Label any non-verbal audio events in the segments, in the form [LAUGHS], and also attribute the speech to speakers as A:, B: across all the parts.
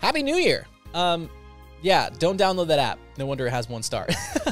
A: Happy New Year. Um, yeah, don't download that app. No wonder it has one star.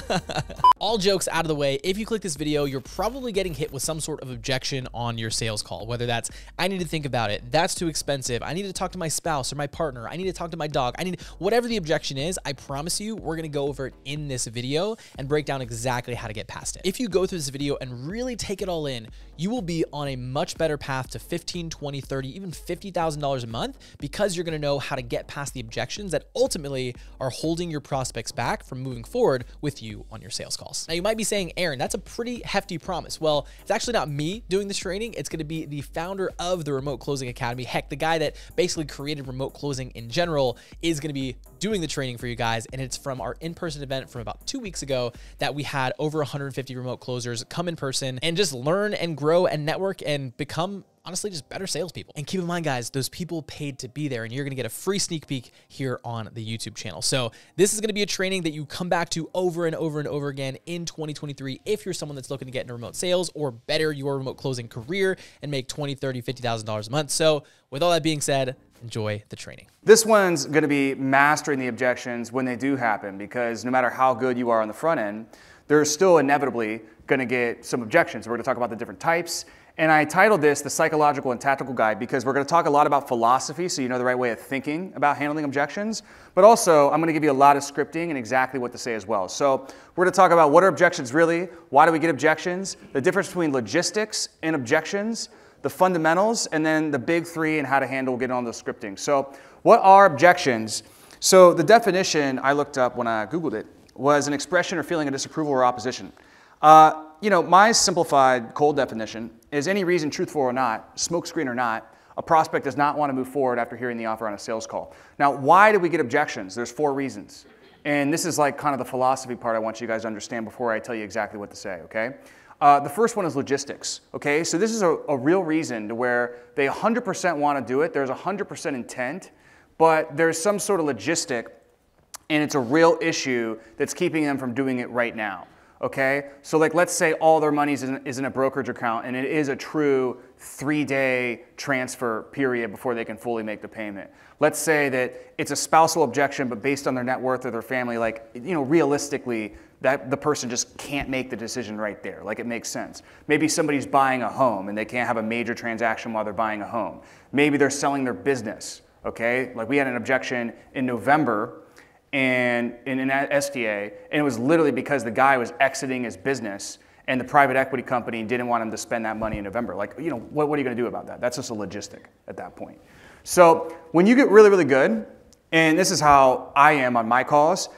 A: [LAUGHS] All jokes out of the way, if you click this video, you're probably getting hit with some sort of objection on your sales call, whether that's, I need to think about it, that's too expensive, I need to talk to my spouse or my partner, I need to talk to my dog, I need, whatever the objection is, I promise you, we're gonna go over it in this video and break down exactly how to get past it. If you go through this video and really take it all in, you will be on a much better path to 15, 20, 30, even $50,000 a month because you're gonna know how to get past the objections that ultimately are holding your prospects back from moving forward with you on your sales Now you might be saying, Aaron, that's a pretty hefty promise. Well, it's actually not me doing this training. It's going to be the founder of the Remote Closing Academy. Heck, the guy that basically created remote closing in general is going to be doing the training for you guys. And it's from our in-person event from about two weeks ago that we had over 150 remote closers come in person and just learn and grow and network and become honestly just better salespeople. And keep in mind, guys, those people paid to be there, and you're gonna get a free sneak peek here on the YouTube channel. So this is gonna be a training that you come back to over and over and over again in 2023 if you're someone that's looking to get into remote sales or better your remote closing career and make 20, 30, $50,000 a month. So with all that being said, enjoy the training.
B: This one's going to be mastering the objections when they do happen because no matter how good you are on the front end, there's still inevitably going to get some objections. We're going to talk about the different types and I titled this The Psychological and Tactical Guide because we're going to talk a lot about philosophy so you know the right way of thinking about handling objections. But also, I'm going to give you a lot of scripting and exactly what to say as well. So, we're going to talk about what are objections really, why do we get objections, the difference between logistics and objections, the fundamentals, and then the big three and how to handle getting on the scripting. So, what are objections? So, the definition I looked up when I Googled it was an expression or feeling of disapproval or opposition. Uh, you know, my simplified cold definition is any reason, truthful or not, smokescreen or not, a prospect does not want to move forward after hearing the offer on a sales call. Now, why do we get objections? There's four reasons. And this is like kind of the philosophy part I want you guys to understand before I tell you exactly what to say, okay? Uh, the first one is logistics, okay? So this is a, a real reason to where they 100% want to do it. There's 100% intent, but there's some sort of logistic, and it's a real issue that's keeping them from doing it right now okay? So like let's say all their money is in, is in a brokerage account and it is a true three-day transfer period before they can fully make the payment. Let's say that it's a spousal objection, but based on their net worth or their family, like, you know, realistically, that the person just can't make the decision right there. Like it makes sense. Maybe somebody's buying a home and they can't have a major transaction while they're buying a home. Maybe they're selling their business, okay? Like we had an objection in November and in an SDA, and it was literally because the guy was exiting his business and the private equity company didn't want him to spend that money in November. Like, you know, what, what are you going to do about that? That's just a logistic at that point. So when you get really, really good, and this is how I am on my calls,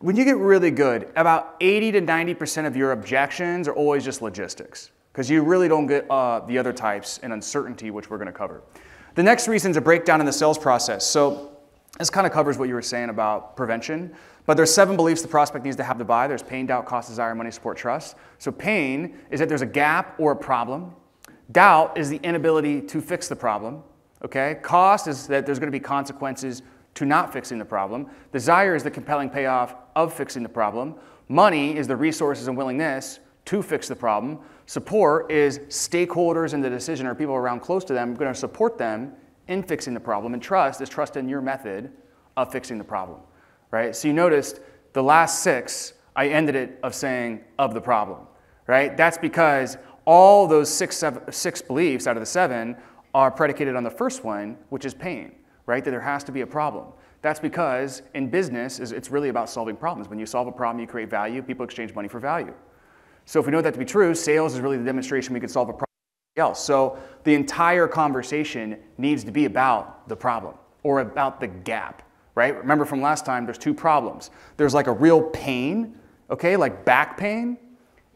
B: when you get really good, about 80 to 90% of your objections are always just logistics because you really don't get uh, the other types and uncertainty, which we're going to cover. The next reason is a breakdown in the sales process. So this kind of covers what you were saying about prevention. But there's seven beliefs the prospect needs to have to buy. There's pain, doubt, cost, desire, money, support, trust. So pain is that there's a gap or a problem. Doubt is the inability to fix the problem. Okay? Cost is that there's going to be consequences to not fixing the problem. Desire is the compelling payoff of fixing the problem. Money is the resources and willingness to fix the problem. Support is stakeholders in the decision or people around close to them going to support them in fixing the problem. And trust is trust in your method of fixing the problem, right? So you noticed the last six, I ended it of saying of the problem, right? That's because all those six, seven, six beliefs out of the seven are predicated on the first one, which is pain, right? That there has to be a problem. That's because in business, is it's really about solving problems. When you solve a problem, you create value, people exchange money for value. So if we know that to be true, sales is really the demonstration we can solve a problem else. So the entire conversation needs to be about the problem or about the gap, right? Remember from last time, there's two problems. There's like a real pain, okay, like back pain,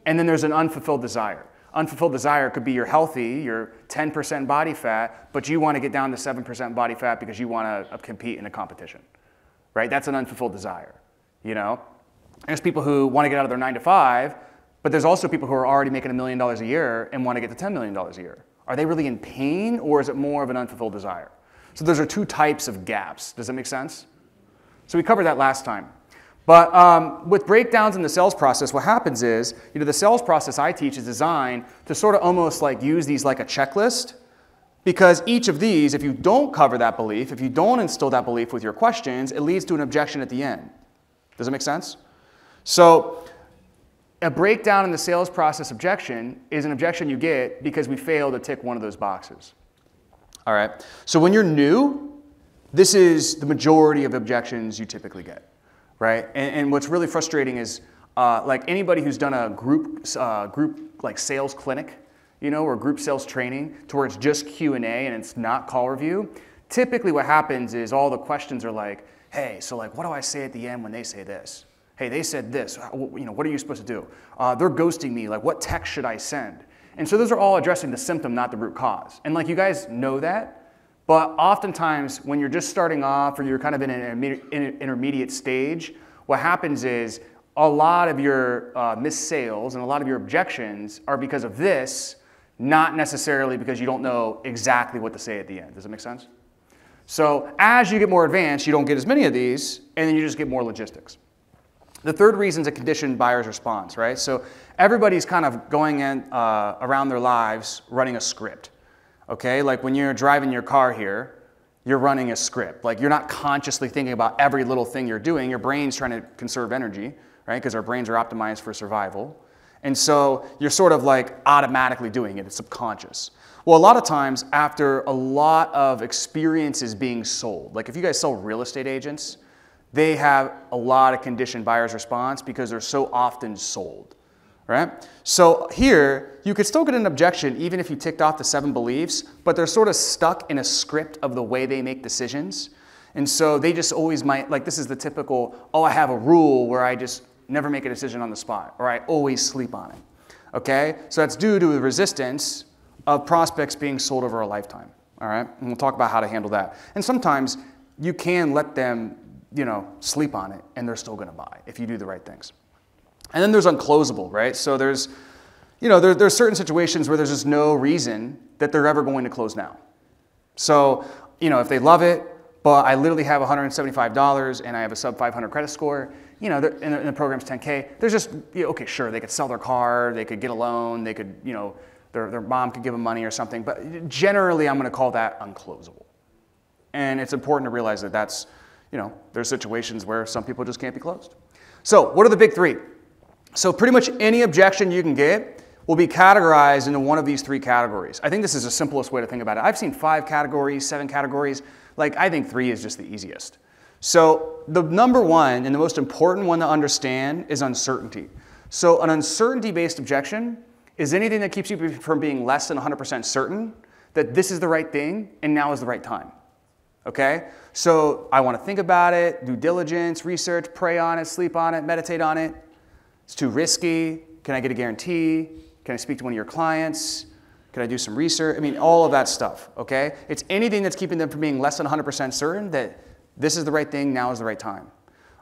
B: and then there's an unfulfilled desire. Unfulfilled desire could be you're healthy, you're 10% body fat, but you want to get down to 7% body fat because you want to uh, compete in a competition, right? That's an unfulfilled desire, you know? There's people who want to get out of their nine to five, but there's also people who are already making a million dollars a year and want to get to $10 million a year. Are they really in pain or is it more of an unfulfilled desire? So those are two types of gaps. Does that make sense? So we covered that last time. But um, with breakdowns in the sales process, what happens is, you know, the sales process I teach is designed to sort of almost like use these like a checklist Because each of these, if you don't cover that belief, if you don't instill that belief with your questions, it leads to an objection at the end. Does that make sense? So, a breakdown in the sales process objection is an objection you get because we fail to tick one of those boxes. All right. So, when you're new, this is the majority of objections you typically get, right? And, and what's really frustrating is uh, like anybody who's done a group, uh, group like sales clinic, you know, or group sales training to where it's just Q&A and it's not call review, typically what happens is all the questions are like, hey, so like what do I say at the end when they say this? Hey, they said this, you know, what are you supposed to do? Uh, they're ghosting me, like what text should I send? And so those are all addressing the symptom, not the root cause. And like you guys know that, but oftentimes when you're just starting off or you're kind of in an intermediate stage, what happens is a lot of your uh, missed sales and a lot of your objections are because of this not necessarily because you don't know exactly what to say at the end. Does that make sense? So as you get more advanced, you don't get as many of these, and then you just get more logistics. The third reason is a conditioned buyer's response, right? So everybody's kind of going in uh, around their lives running a script, okay? Like when you're driving your car here, you're running a script. Like you're not consciously thinking about every little thing you're doing. Your brain's trying to conserve energy, right? Because our brains are optimized for survival. And so you're sort of like automatically doing it, it's subconscious. Well, a lot of times after a lot of experiences being sold, like if you guys sell real estate agents, they have a lot of conditioned buyer's response because they're so often sold, right? So here, you could still get an objection even if you ticked off the seven beliefs, but they're sort of stuck in a script of the way they make decisions. And so they just always might, like this is the typical, oh, I have a rule where I just never make a decision on the spot, or I always sleep on it. Okay? So that's due to the resistance of prospects being sold over a lifetime. All right? And we'll talk about how to handle that. And sometimes you can let them, you know, sleep on it and they're still going to buy if you do the right things. And then there's unclosable, right? So there's, you know, there, there's certain situations where there's just no reason that they're ever going to close now. So, you know, if they love it, but I literally have $175 and I have a sub 500 credit score, you know, and the, the program's 10K, there's just, you know, okay, sure, they could sell their car, they could get a loan, they could, you know, their, their mom could give them money or something, but generally I'm gonna call that unclosable. And it's important to realize that that's, you know, there's situations where some people just can't be closed. So what are the big three? So pretty much any objection you can get will be categorized into one of these three categories. I think this is the simplest way to think about it. I've seen five categories, seven categories. Like I think three is just the easiest. So the number one and the most important one to understand is uncertainty. So an uncertainty-based objection is anything that keeps you from being less than 100% certain that this is the right thing and now is the right time. Okay? So I want to think about it, due diligence, research, pray on it, sleep on it, meditate on it. It's too risky. Can I get a guarantee? Can I speak to one of your clients? Can I do some research? I mean, all of that stuff, okay? It's anything that's keeping them from being less than 100% certain that this is the right thing, now is the right time.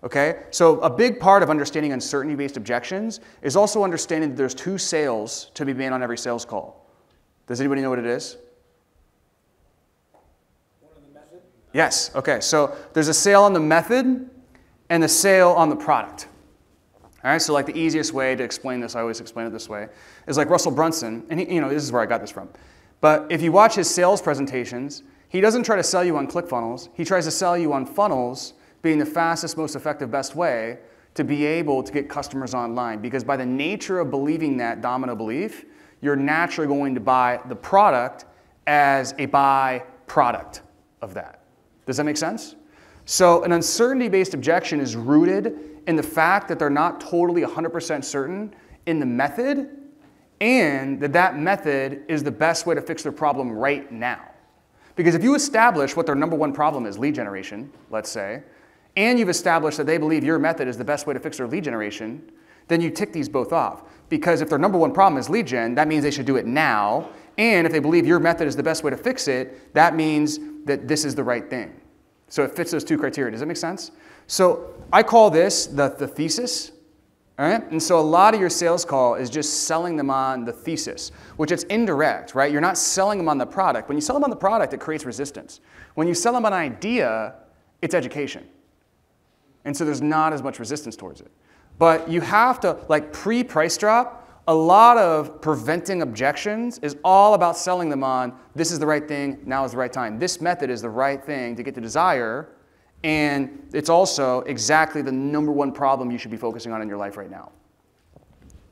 B: Okay? So, a big part of understanding uncertainty based objections is also understanding that there's two sales to be made on every sales call. Does anybody know what it is? Yes, okay. So, there's a sale on the method and a sale on the product. All right, so like the easiest way to explain this, I always explain it this way, is like Russell Brunson, and he, you know, this is where I got this from. But if you watch his sales presentations, he doesn't try to sell you on ClickFunnels. He tries to sell you on funnels being the fastest, most effective, best way to be able to get customers online. Because by the nature of believing that domino belief, you're naturally going to buy the product as a byproduct of that. Does that make sense? So, an uncertainty based objection is rooted in the fact that they're not totally 100% certain in the method and that that method is the best way to fix their problem right now. Because if you establish what their number one problem is, lead generation, let's say, and you've established that they believe your method is the best way to fix their lead generation, then you tick these both off. Because if their number one problem is lead gen, that means they should do it now. And if they believe your method is the best way to fix it, that means that this is the right thing. So it fits those two criteria. Does that make sense? So I call this the, the thesis all right? And so a lot of your sales call is just selling them on the thesis, which it's indirect, right? You're not selling them on the product. When you sell them on the product, it creates resistance. When you sell them an idea, it's education. And so there's not as much resistance towards it. But you have to, like pre price drop, a lot of preventing objections is all about selling them on this is the right thing, now is the right time. This method is the right thing to get the desire, and it's also exactly the number one problem you should be focusing on in your life right now.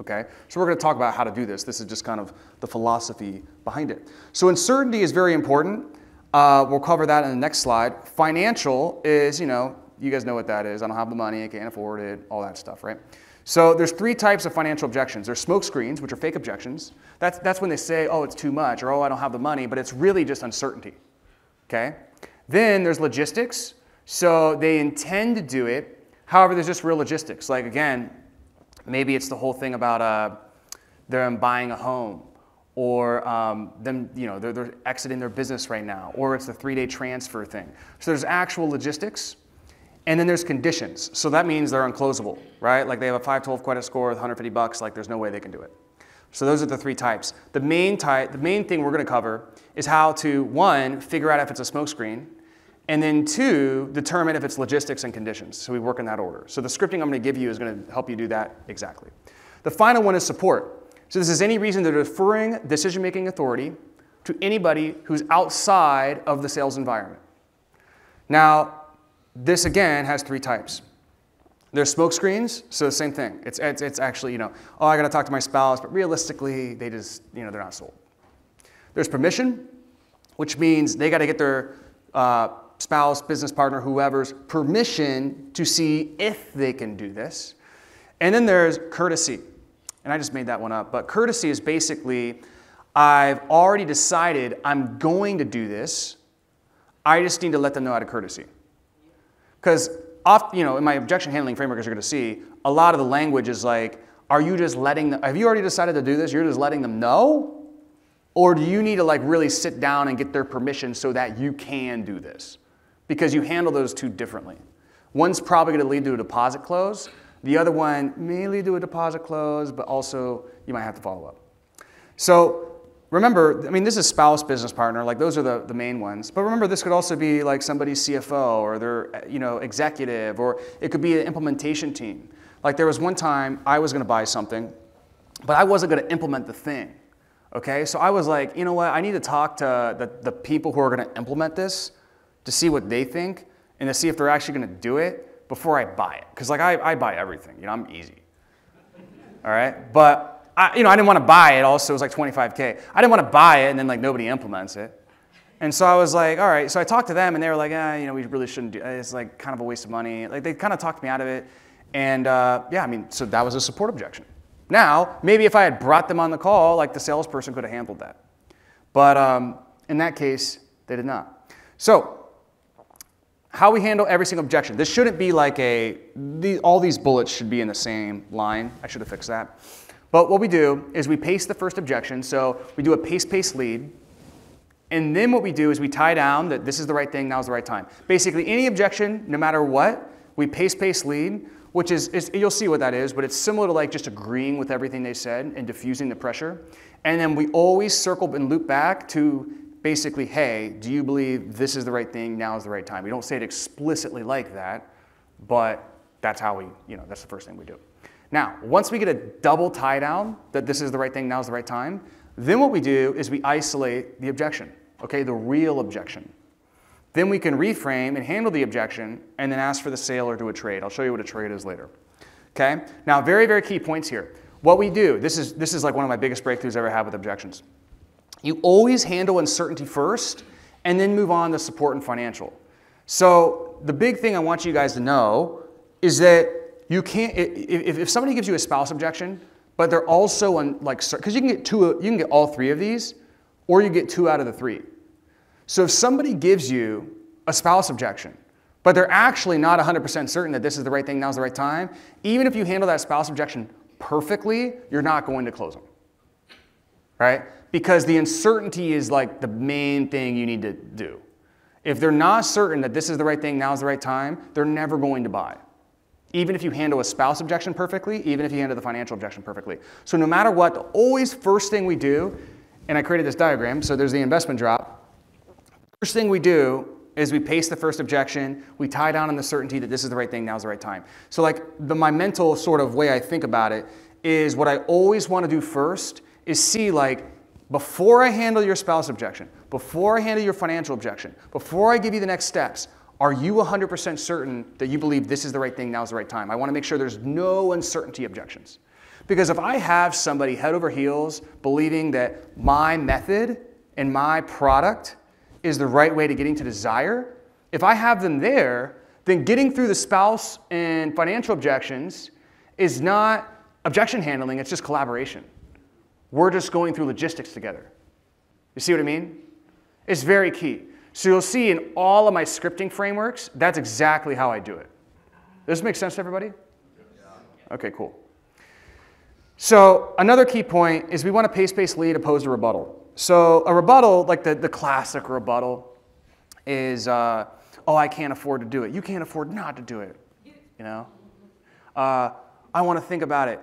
B: Okay? So we're going to talk about how to do this. This is just kind of the philosophy behind it. So uncertainty is very important. Uh, we'll cover that in the next slide. Financial is, you know, you guys know what that is. I don't have the money, I can't afford it, all that stuff, right? So there's three types of financial objections. There's smoke screens, which are fake objections. That's, that's when they say, oh, it's too much, or oh, I don't have the money, but it's really just uncertainty. Okay? Then there's logistics. So they intend to do it. However, there's just real logistics. Like, again, maybe it's the whole thing about uh, them buying a home or um, them, you know, they're, they're exiting their business right now, or it's the three-day transfer thing. So there's actual logistics. And then there's conditions. So that means they're unclosable, right? Like they have a 512 credit score with 150 bucks, like there's no way they can do it. So those are the three types. The main type, the main thing we're going to cover is how to one, figure out if it's a smokescreen, and then two, determine if it's logistics and conditions. So we work in that order. So the scripting I'm going to give you is going to help you do that exactly. The final one is support. So this is any reason they're deferring decision-making authority to anybody who's outside of the sales environment. Now, this again has three types. There's smoke screens, so the same thing. It's, it's, it's actually, you know, oh, I gotta talk to my spouse, but realistically, they just, you know, they're not sold. There's permission, which means they gotta get their uh, spouse, business partner, whoever's permission to see if they can do this. And then there's courtesy. And I just made that one up, but courtesy is basically I've already decided I'm going to do this. I just need to let them know out of courtesy. Because you know, in my objection handling framework, as you're going to see, a lot of the language is like, are you just letting them, have you already decided to do this? You're just letting them know? Or do you need to like really sit down and get their permission so that you can do this? Because you handle those two differently. One's probably going to lead to a deposit close. The other one may lead to a deposit close, but also you might have to follow up. So remember, I mean, this is spouse, business partner, like those are the, the main ones. But remember, this could also be like somebody's CFO or their you know, executive, or it could be an implementation team. Like there was one time I was gonna buy something, but I wasn't gonna implement the thing. Okay, so I was like, you know what, I need to talk to the, the people who are gonna implement this to see what they think and to see if they're actually gonna do it before I buy it. Because like I, I buy everything, you know, I'm easy. All right, but I, you know, I didn't want to buy it. Also, it was like 25k. I didn't want to buy it, and then like nobody implements it. And so I was like, all right. So I talked to them, and they were like, ah, you know, we really shouldn't do. It's like kind of a waste of money. Like they kind of talked me out of it. And uh, yeah, I mean, so that was a support objection. Now, maybe if I had brought them on the call, like the salesperson could have handled that. But um, in that case, they did not. So how we handle every single objection. This shouldn't be like a, the, all these bullets should be in the same line. I should have fixed that. But what we do is we pace the first objection. So we do a pace pace lead. And then what we do is we tie down that this is the right thing, now is the right time. Basically, any objection, no matter what, we pace pace lead, which is, is, you'll see what that is, but it's similar to like just agreeing with everything they said and diffusing the pressure. And then we always circle and loop back to basically, hey, do you believe this is the right thing, now is the right time? We don't say it explicitly like that, but that's how we, you know, that's the first thing we do. Now, once we get a double tie down that this is the right thing, now is the right time, then what we do is we isolate the objection, okay, the real objection. Then we can reframe and handle the objection and then ask for the sale or do a trade. I'll show you what a trade is later. Okay? Now, very, very key points here. What we do, this is, this is like one of my biggest breakthroughs I ever had with objections. You always handle uncertainty first and then move on to support and financial. So, the big thing I want you guys to know is that you can't, if, if somebody gives you a spouse objection, but they're also on like, because you can get two, you can get all three of these, or you get two out of the three. So if somebody gives you a spouse objection, but they're actually not 100% certain that this is the right thing, now's the right time, even if you handle that spouse objection perfectly, you're not going to close them. Right? Because the uncertainty is like the main thing you need to do. If they're not certain that this is the right thing, now's the right time, they're never going to buy even if you handle a spouse objection perfectly, even if you handle the financial objection perfectly. So no matter what, the always first thing we do, and I created this diagram, so there's the investment drop. First thing we do is we pace the first objection, we tie down on the certainty that this is the right thing, now's the right time. So like the, my mental sort of way I think about it is what I always want to do first is see like before I handle your spouse objection, before I handle your financial objection, before I give you the next steps, are you 100% certain that you believe this is the right thing, now is the right time? I want to make sure there's no uncertainty objections. Because if I have somebody head over heels believing that my method and my product is the right way to getting to desire, if I have them there, then getting through the spouse and financial objections is not objection handling, it's just collaboration. We're just going through logistics together. You see what I mean? It's very key. So you'll see in all of my scripting frameworks, that's exactly how I do it. Does this make sense to everybody? Okay, cool. So another key point is we want a pace-based lead opposed to rebuttal. So a rebuttal, like the, the classic rebuttal, is, uh, oh, I can't afford to do it. You can't afford not to do it. You know? Uh, I want to think about it.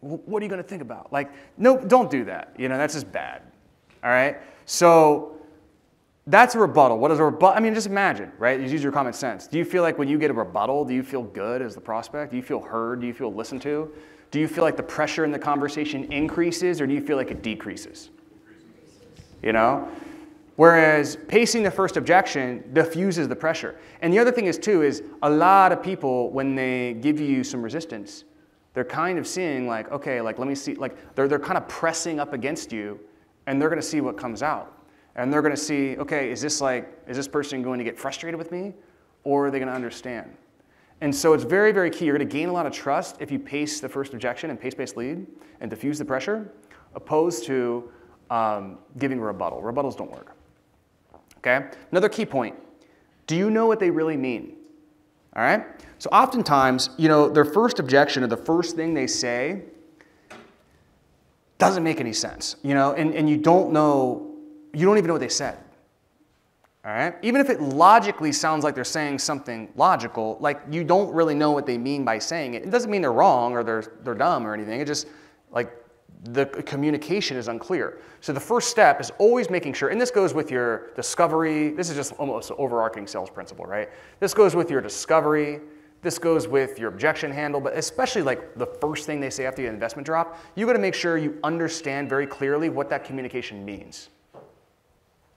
B: What are you going to think about? Like, no, don't do that. You know, that's just bad. All right? So that's a rebuttal. What is a rebuttal? I mean, just imagine, right? You use your common sense. Do you feel like when you get a rebuttal, do you feel good as the prospect? Do you feel heard? Do you feel listened to? Do you feel like the pressure in the conversation increases or do you feel like it decreases? You know? Whereas pacing the first objection diffuses the pressure. And the other thing is, too, is a lot of people, when they give you some resistance, they're kind of seeing, like, okay, like, let me see, like, they're, they're kind of pressing up against you, and they're going to see what comes out. And they're going to see, okay, is this like, is this person going to get frustrated with me, or are they going to understand? And so it's very, very key. You're going to gain a lot of trust if you pace the first objection and pace-based lead and diffuse the pressure, opposed to um, giving rebuttal. Rebuttals don't work. Okay? Another key point. Do you know what they really mean? All right? So oftentimes, you know, their first objection or the first thing they say doesn't make any sense, you know, and, and you don't know, you don't even know what they said. All right? Even if it logically sounds like they're saying something logical, like you don't really know what they mean by saying it. It doesn't mean they're wrong or they're, they're dumb or anything. It just, like, the communication is unclear. So the first step is always making sure, and this goes with your discovery, this is just almost an overarching sales principle, right? This goes with your discovery, this goes with your objection handle, but especially like the first thing they say after the investment drop, you gotta make sure you understand very clearly what that communication means.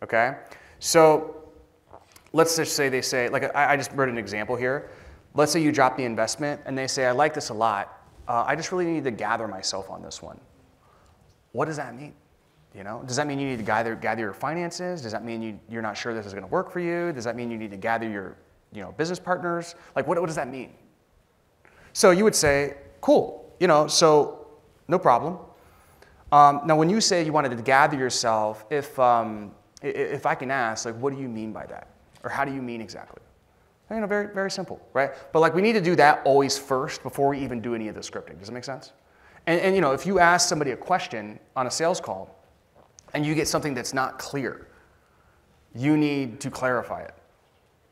B: Okay? So let's just say they say, like I, I just wrote an example here. Let's say you drop the investment and they say, I like this a lot. Uh, I just really need to gather myself on this one. What does that mean? You know, does that mean you need to gather, gather your finances? Does that mean you, you're not sure this is going to work for you? Does that mean you need to gather your you know, business partners? Like, what, what does that mean? So you would say, cool, you know, so no problem. Um, now, when you say you wanted to gather yourself, if, um, if I can ask, like, what do you mean by that? Or how do you mean exactly? You know, very, very simple, right? But like, we need to do that always first before we even do any of the scripting. Does that make sense? And, and you know, if you ask somebody a question on a sales call and you get something that's not clear, you need to clarify it.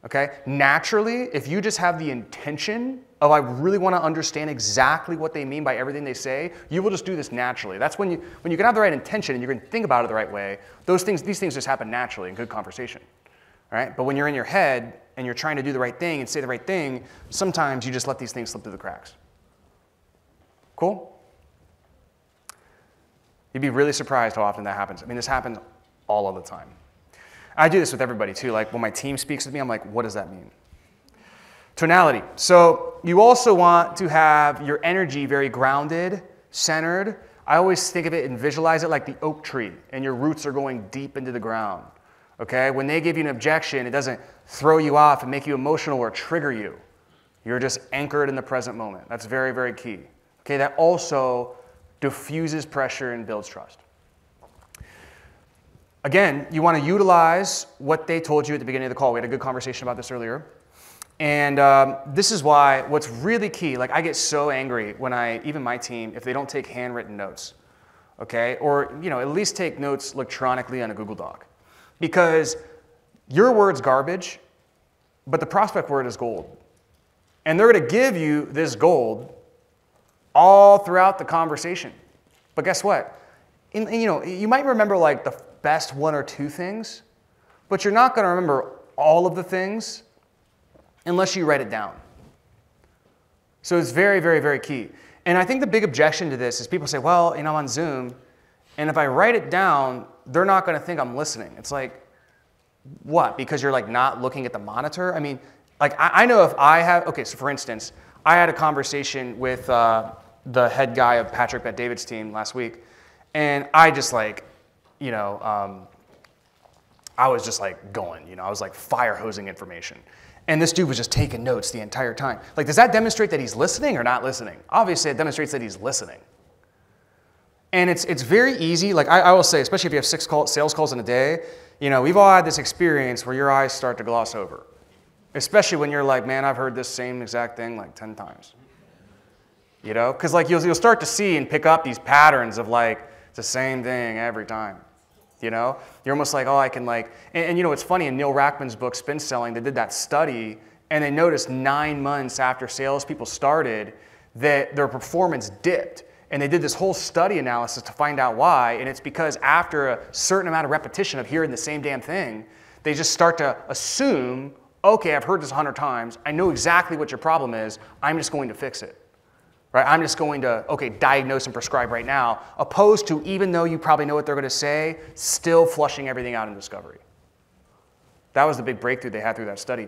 B: Okay? Naturally, if you just have the intention of I really want to understand exactly what they mean by everything they say, you will just do this naturally. That's when you when you can have the right intention and you can think about it the right way. Those things these things just happen naturally in good conversation. All right? But when you're in your head and you're trying to do the right thing and say the right thing, sometimes you just let these things slip through the cracks. Cool? You'd be really surprised how often that happens. I mean, this happens all of the time. I do this with everybody too. Like when my team speaks with me, I'm like, what does that mean? Tonality. So you also want to have your energy very grounded, centered. I always think of it and visualize it like the oak tree, and your roots are going deep into the ground. Okay? When they give you an objection, it doesn't throw you off and make you emotional or trigger you. You're just anchored in the present moment. That's very, very key. Okay, that also diffuses pressure and builds trust. Again, you want to utilize what they told you at the beginning of the call. We had a good conversation about this earlier. And um, this is why what's really key, like I get so angry when I, even my team, if they don't take handwritten notes, okay? Or, you know, at least take notes electronically on a Google Doc. Because your word's garbage, but the prospect word is gold. And they're going to give you this gold all throughout the conversation. But guess what? In, you know, you might remember like the best one or two things, but you're not going to remember all of the things unless you write it down. So it's very, very, very key. And I think the big objection to this is people say, well, you know, I'm on Zoom, and if I write it down, they're not going to think I'm listening. It's like, what? Because you're like not looking at the monitor? I mean, like I, I know if I have, okay, so for instance, I had a conversation with uh, the head guy of Patrick Bet David's team last week, and I just like, you know, um, I was just like going, you know, I was like fire hosing information. And this dude was just taking notes the entire time. Like, does that demonstrate that he's listening or not listening? Obviously, it demonstrates that he's listening. And it's, it's very easy. Like, I, I will say, especially if you have six call, sales calls in a day, you know, we've all had this experience where your eyes start to gloss over. Especially when you're like, man, I've heard this same exact thing like 10 times. You know? Because, like, you'll, you'll start to see and pick up these patterns of, like, the same thing every time. You know? You're almost like, oh, I can, like, and, and you know, it's funny in Neil Rackham's book, Spin Selling, they did that study, and they noticed nine months after salespeople started that their performance dipped. And they did this whole study analysis to find out why. And it's because after a certain amount of repetition of hearing the same damn thing, they just start to assume, okay, I've heard this a hundred times. I know exactly what your problem is. I'm just going to fix it. Right? I'm just going to, okay, diagnose and prescribe right now, opposed to even though you probably know what they're going to say, still flushing everything out in discovery. That was the big breakthrough they had through that study.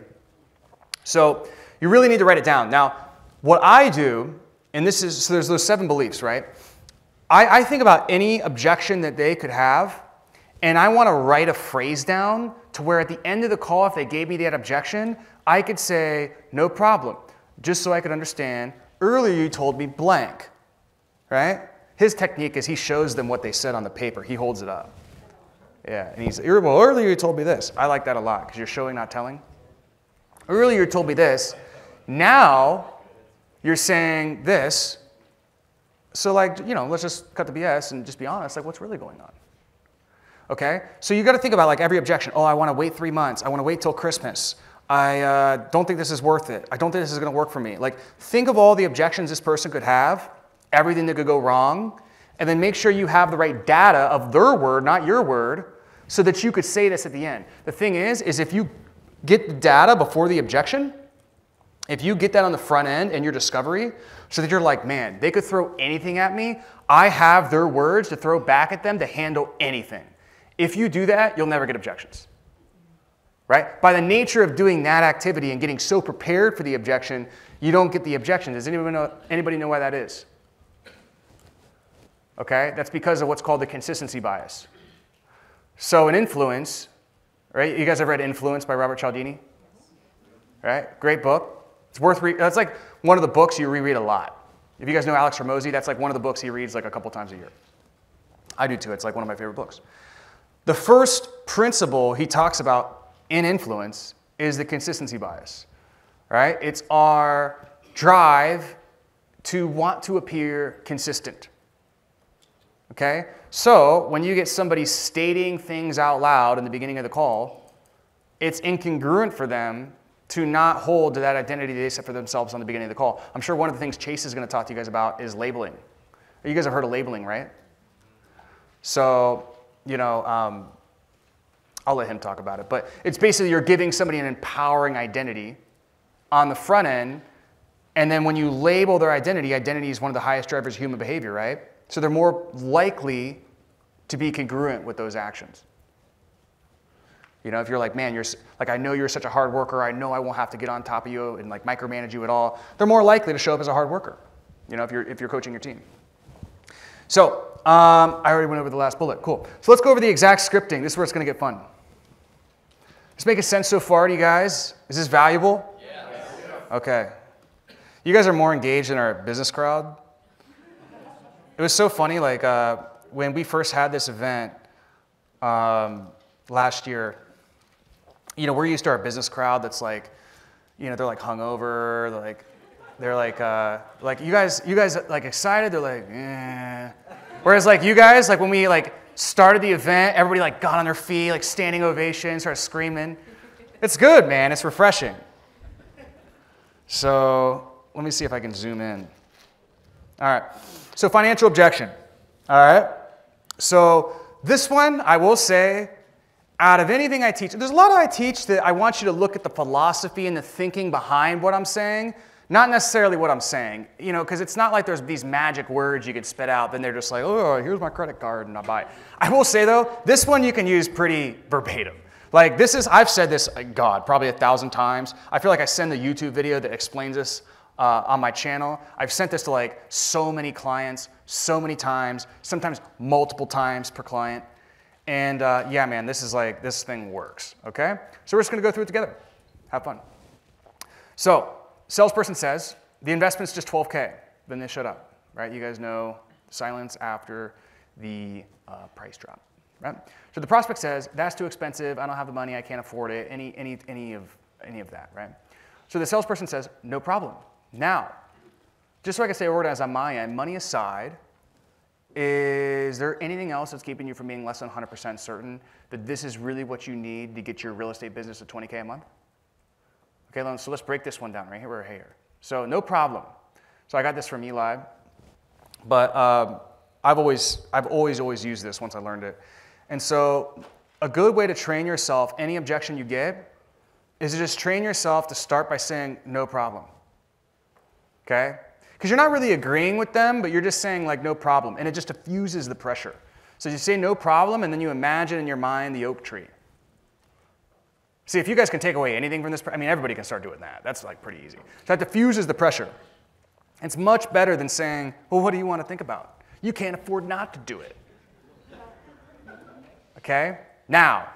B: So you really need to write it down. Now, what I do, and this is, so there's those seven beliefs, right? I, I think about any objection that they could have, and I want to write a phrase down to where at the end of the call, if they gave me that objection, I could say, no problem, just so I could understand Earlier, you told me blank, right? His technique is he shows them what they said on the paper, he holds it up. Yeah, and he's, well, earlier you told me this. I like that a lot because you're showing, not telling. Earlier you told me this. Now you're saying this. So, like, you know, let's just cut the BS and just be honest. Like, what's really going on? Okay? So you got to think about like every objection. Oh, I want to wait three months. I want to wait till Christmas. I uh, don't think this is worth it. I don't think this is going to work for me. Like, think of all the objections this person could have, everything that could go wrong, and then make sure you have the right data of their word, not your word, so that you could say this at the end. The thing is, is if you get the data before the objection, if you get that on the front end in your discovery, so that you're like, man, they could throw anything at me, I have their words to throw back at them to handle anything. If you do that, you'll never get objections right? By the nature of doing that activity and getting so prepared for the objection, you don't get the objection. Does anybody know, anybody know why that is? Okay, that's because of what's called the consistency bias. So, an influence, right? You guys have read Influence by Robert Cialdini? Right? Great book. It's worth reading. That's like one of the books you reread a lot. If you guys know Alex Hormozi, that's like one of the books he reads like a couple times a year. I do too. It's like one of my favorite books. The first principle he talks about in influence is the consistency bias, right? It's our drive to want to appear consistent. Okay? So, when you get somebody stating things out loud in the beginning of the call, it's incongruent for them to not hold to that identity they set for themselves on the beginning of the call. I'm sure one of the things Chase is going to talk to you guys about is labeling. You guys have heard of labeling, right? So, you know, um, I'll let him talk about it. But it's basically you're giving somebody an empowering identity on the front end. And then when you label their identity, identity is one of the highest drivers of human behavior, right? So they're more likely to be congruent with those actions. You know, if you're like, man, you're like, I know you're such a hard worker. I know I won't have to get on top of you and like micromanage you at all. They're more likely to show up as a hard worker. You know, if you're if you're coaching your team. So um, I already went over the last bullet. Cool. So let's go over the exact scripting. This is where it's going to get fun. This making sense so far to you guys? Is this valuable? Yes. Okay. You guys are more engaged in our business crowd. It was so funny, like uh, when we first had this event um, last year, you know, we're used to our business crowd that's like, you know, they're like hungover, they're like, they're like, uh, like you guys, you guys like excited, they're like, eh. Whereas like you guys, like when we like started the event, everybody like got on their feet, like standing ovation, started screaming. It's good, man. It's refreshing. So let me see if I can zoom in. All right. So financial objection. All right. So this one, I will say, out of anything I teach, there's a lot I teach that I want you to look at the philosophy and the thinking behind what I'm saying, Not necessarily what I'm saying, you know, because it's not like there's these magic words you could spit out, then they're just like, oh, here's my credit card and I buy it. I will say though, this one you can use pretty verbatim. Like this is, I've said this, God, probably a thousand times. I feel like I send the YouTube video that explains this uh, on my channel. I've sent this to like so many clients, so many times, sometimes multiple times per client. And uh, yeah, man, this is like, this thing works, okay? So we're just gonna go through it together. Have fun. So, salesperson says, the investment's just 12K. Then they shut up, right? You guys know silence after the uh, price drop, right? So the prospect says, that's too expensive, I don't have the money, I can't afford it, any, any, any, of, any of that, right? So the salesperson says, no problem. Now, just so I can stay organized on my end, money aside, is there anything else that's keeping you from being less than 100% certain that this is really what you need to get your real estate business to 20K a month? Okay, so let's break this one down right here. We're here. So no problem. So I got this from Eli, but um, I've always, I've always, always used this once I learned it. And so a good way to train yourself, any objection you get, is to just train yourself to start by saying no problem. Okay? Because you're not really agreeing with them, but you're just saying, like, no problem. And it just diffuses the pressure. So you say no problem, and then you imagine in your mind the oak tree. See, if you guys can take away anything from this, I mean, everybody can start doing that. That's like pretty easy. So that diffuses the pressure. It's much better than saying, well, what do you want to think about? You can't afford not to do it. Okay? Now.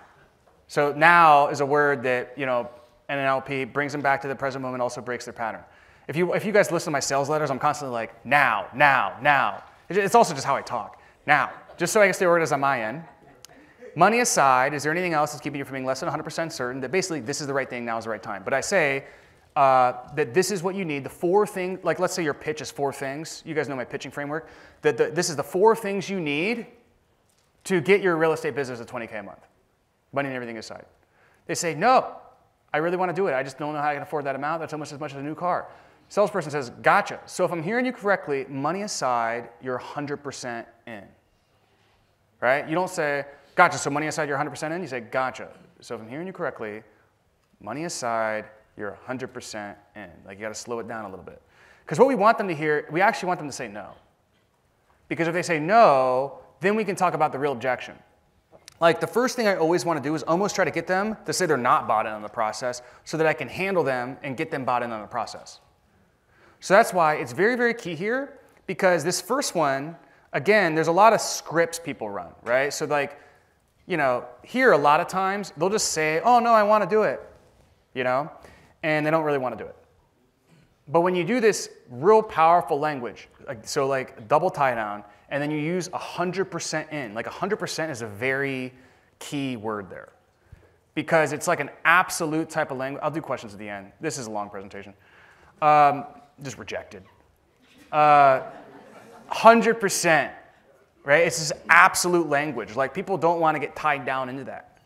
B: So now is a word that, you know, NLP brings them back to the present moment, also breaks their pattern. If you, if you guys listen to my sales letters, I'm constantly like, now, now, now. It's also just how I talk. Now, just so I can stay organized on my end. Money aside, is there anything else that's keeping you from being less than 100% certain that basically this is the right thing, now is the right time? But I say uh, that this is what you need. The four things, like let's say your pitch is four things. You guys know my pitching framework. That the, this is the four things you need to get your real estate business to 20K a month, money and everything aside. They say, no, I really want to do it. I just don't know how I can afford that amount. That's almost as much as a new car. Salesperson says, gotcha. So if I'm hearing you correctly, money aside, you're 100% in. Right? You don't say, gotcha, so money aside, you're 100% in. You say, gotcha. So if I'm hearing you correctly, money aside, you're 100% in. Like you got to slow it down a little bit. Because what we want them to hear, we actually want them to say no. Because if they say no, then we can talk about the real objection. Like the first thing I always want to do is almost try to get them to say they're not bought in on the process so that I can handle them and get them bought in on the process. So that's why it's very, very key here because this first one, again, there's a lot of scripts people run, right? So, like, you know, here a lot of times they'll just say, oh, no, I want to do it, you know, and they don't really want to do it. But when you do this real powerful language, so like double tie down, and then you use 100% in, like 100% is a very key word there because it's like an absolute type of language. I'll do questions at the end. This is a long presentation. Um, just rejected. Uh, 100%, right? It's this absolute language. Like people don't want to get tied down into that.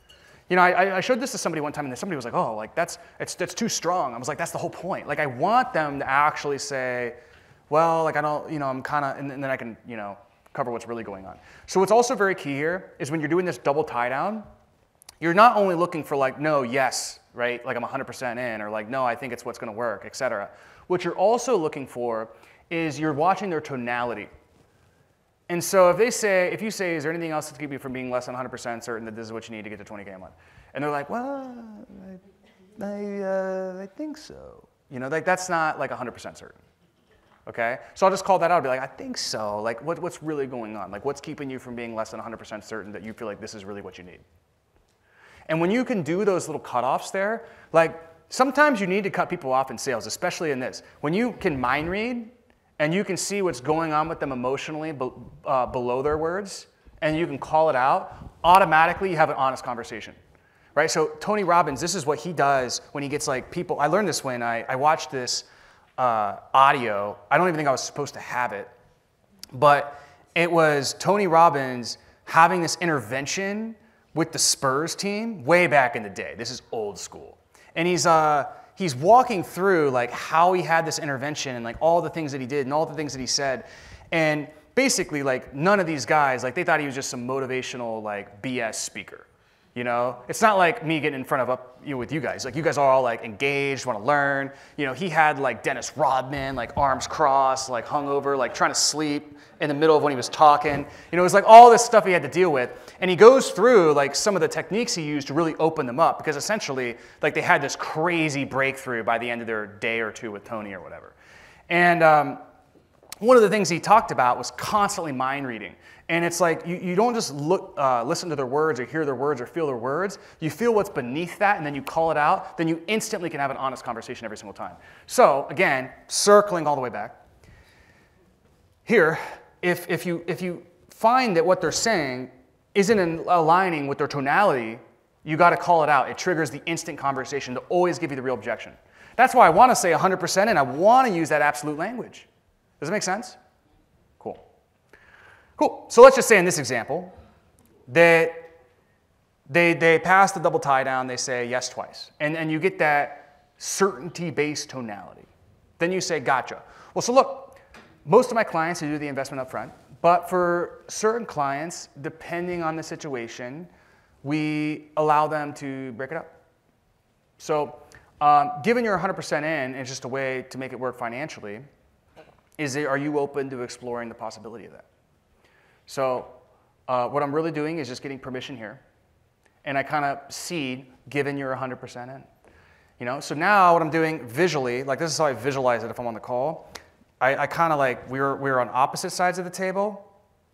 B: You know, I, I showed this to somebody one time, and somebody was like, "Oh, like that's it's that's too strong." I was like, "That's the whole point." Like I want them to actually say, "Well, like I don't, you know, I'm kind of," and, and then I can, you know, cover what's really going on. So what's also very key here is when you're doing this double tie down, you're not only looking for like, no, yes, right? Like I'm 100% in, or like, no, I think it's what's going to work, etc. What you're also looking for is you're watching their tonality. And so if they say, if you say, is there anything else to keep you from being less than 100% certain that this is what you need to get to 20K a month? And they're like, well, I, I, uh, I think so. You know, like that's not like 100% certain. Okay? So I'll just call that out and be like, I think so. Like, what, what's really going on? Like, what's keeping you from being less than 100% certain that you feel like this is really what you need? And when you can do those little cutoffs there, like Sometimes you need to cut people off in sales, especially in this. When you can mind read and you can see what's going on with them emotionally be, uh, below their words and you can call it out, automatically you have an honest conversation. Right? So Tony Robbins, this is what he does when he gets like people. I learned this when I, I watched this uh, audio. I don't even think I was supposed to have it, but it was Tony Robbins having this intervention with the Spurs team way back in the day. This is old school and he's uh, he's walking through like how he had this intervention and like all the things that he did and all the things that he said, and basically like none of these guys like they thought he was just some motivational like BS speaker, You know, it's not like me getting in front of up you know, with you guys. Like you guys are all like engaged, want to learn. You know, he had like Dennis Rodman, like arms crossed, like hungover, like trying to sleep in the middle of when he was talking. You know, it was like all this stuff he had to deal with. And he goes through like some of the techniques he used to really open them up because essentially, like they had this crazy breakthrough by the end of their day or two with Tony or whatever. And um, one of the things he talked about was constantly mind reading. And it's like you, you don't just look, uh, listen to their words or hear their words or feel their words. You feel what's beneath that and then you call it out. Then you instantly can have an honest conversation every single time. So, again, circling all the way back. Here, if, if, you, if you find that what they're saying isn't in aligning with their tonality, you got to call it out. It triggers the instant conversation to always give you the real objection. That's why I want to say 100% and I want to use that absolute language. Does it make sense? Cool. Cool. So let's just say in this example that they, they pass the double tie down, they say yes twice, and, and you get that certainty based tonality. Then you say, gotcha. Well, so look, most of my clients do the investment up front, but for certain clients, depending on the situation, we allow them to break it up. So, um, given you're 100% in, it's just a way to make it work financially. Is it, are you open to exploring the possibility of that? So uh, what I'm really doing is just getting permission here. And I kind of seed, given you're 100% in. You know, so now what I'm doing visually, like this is how I visualize it if I'm on the call. I, I kind of like, we're, we're on opposite sides of the table,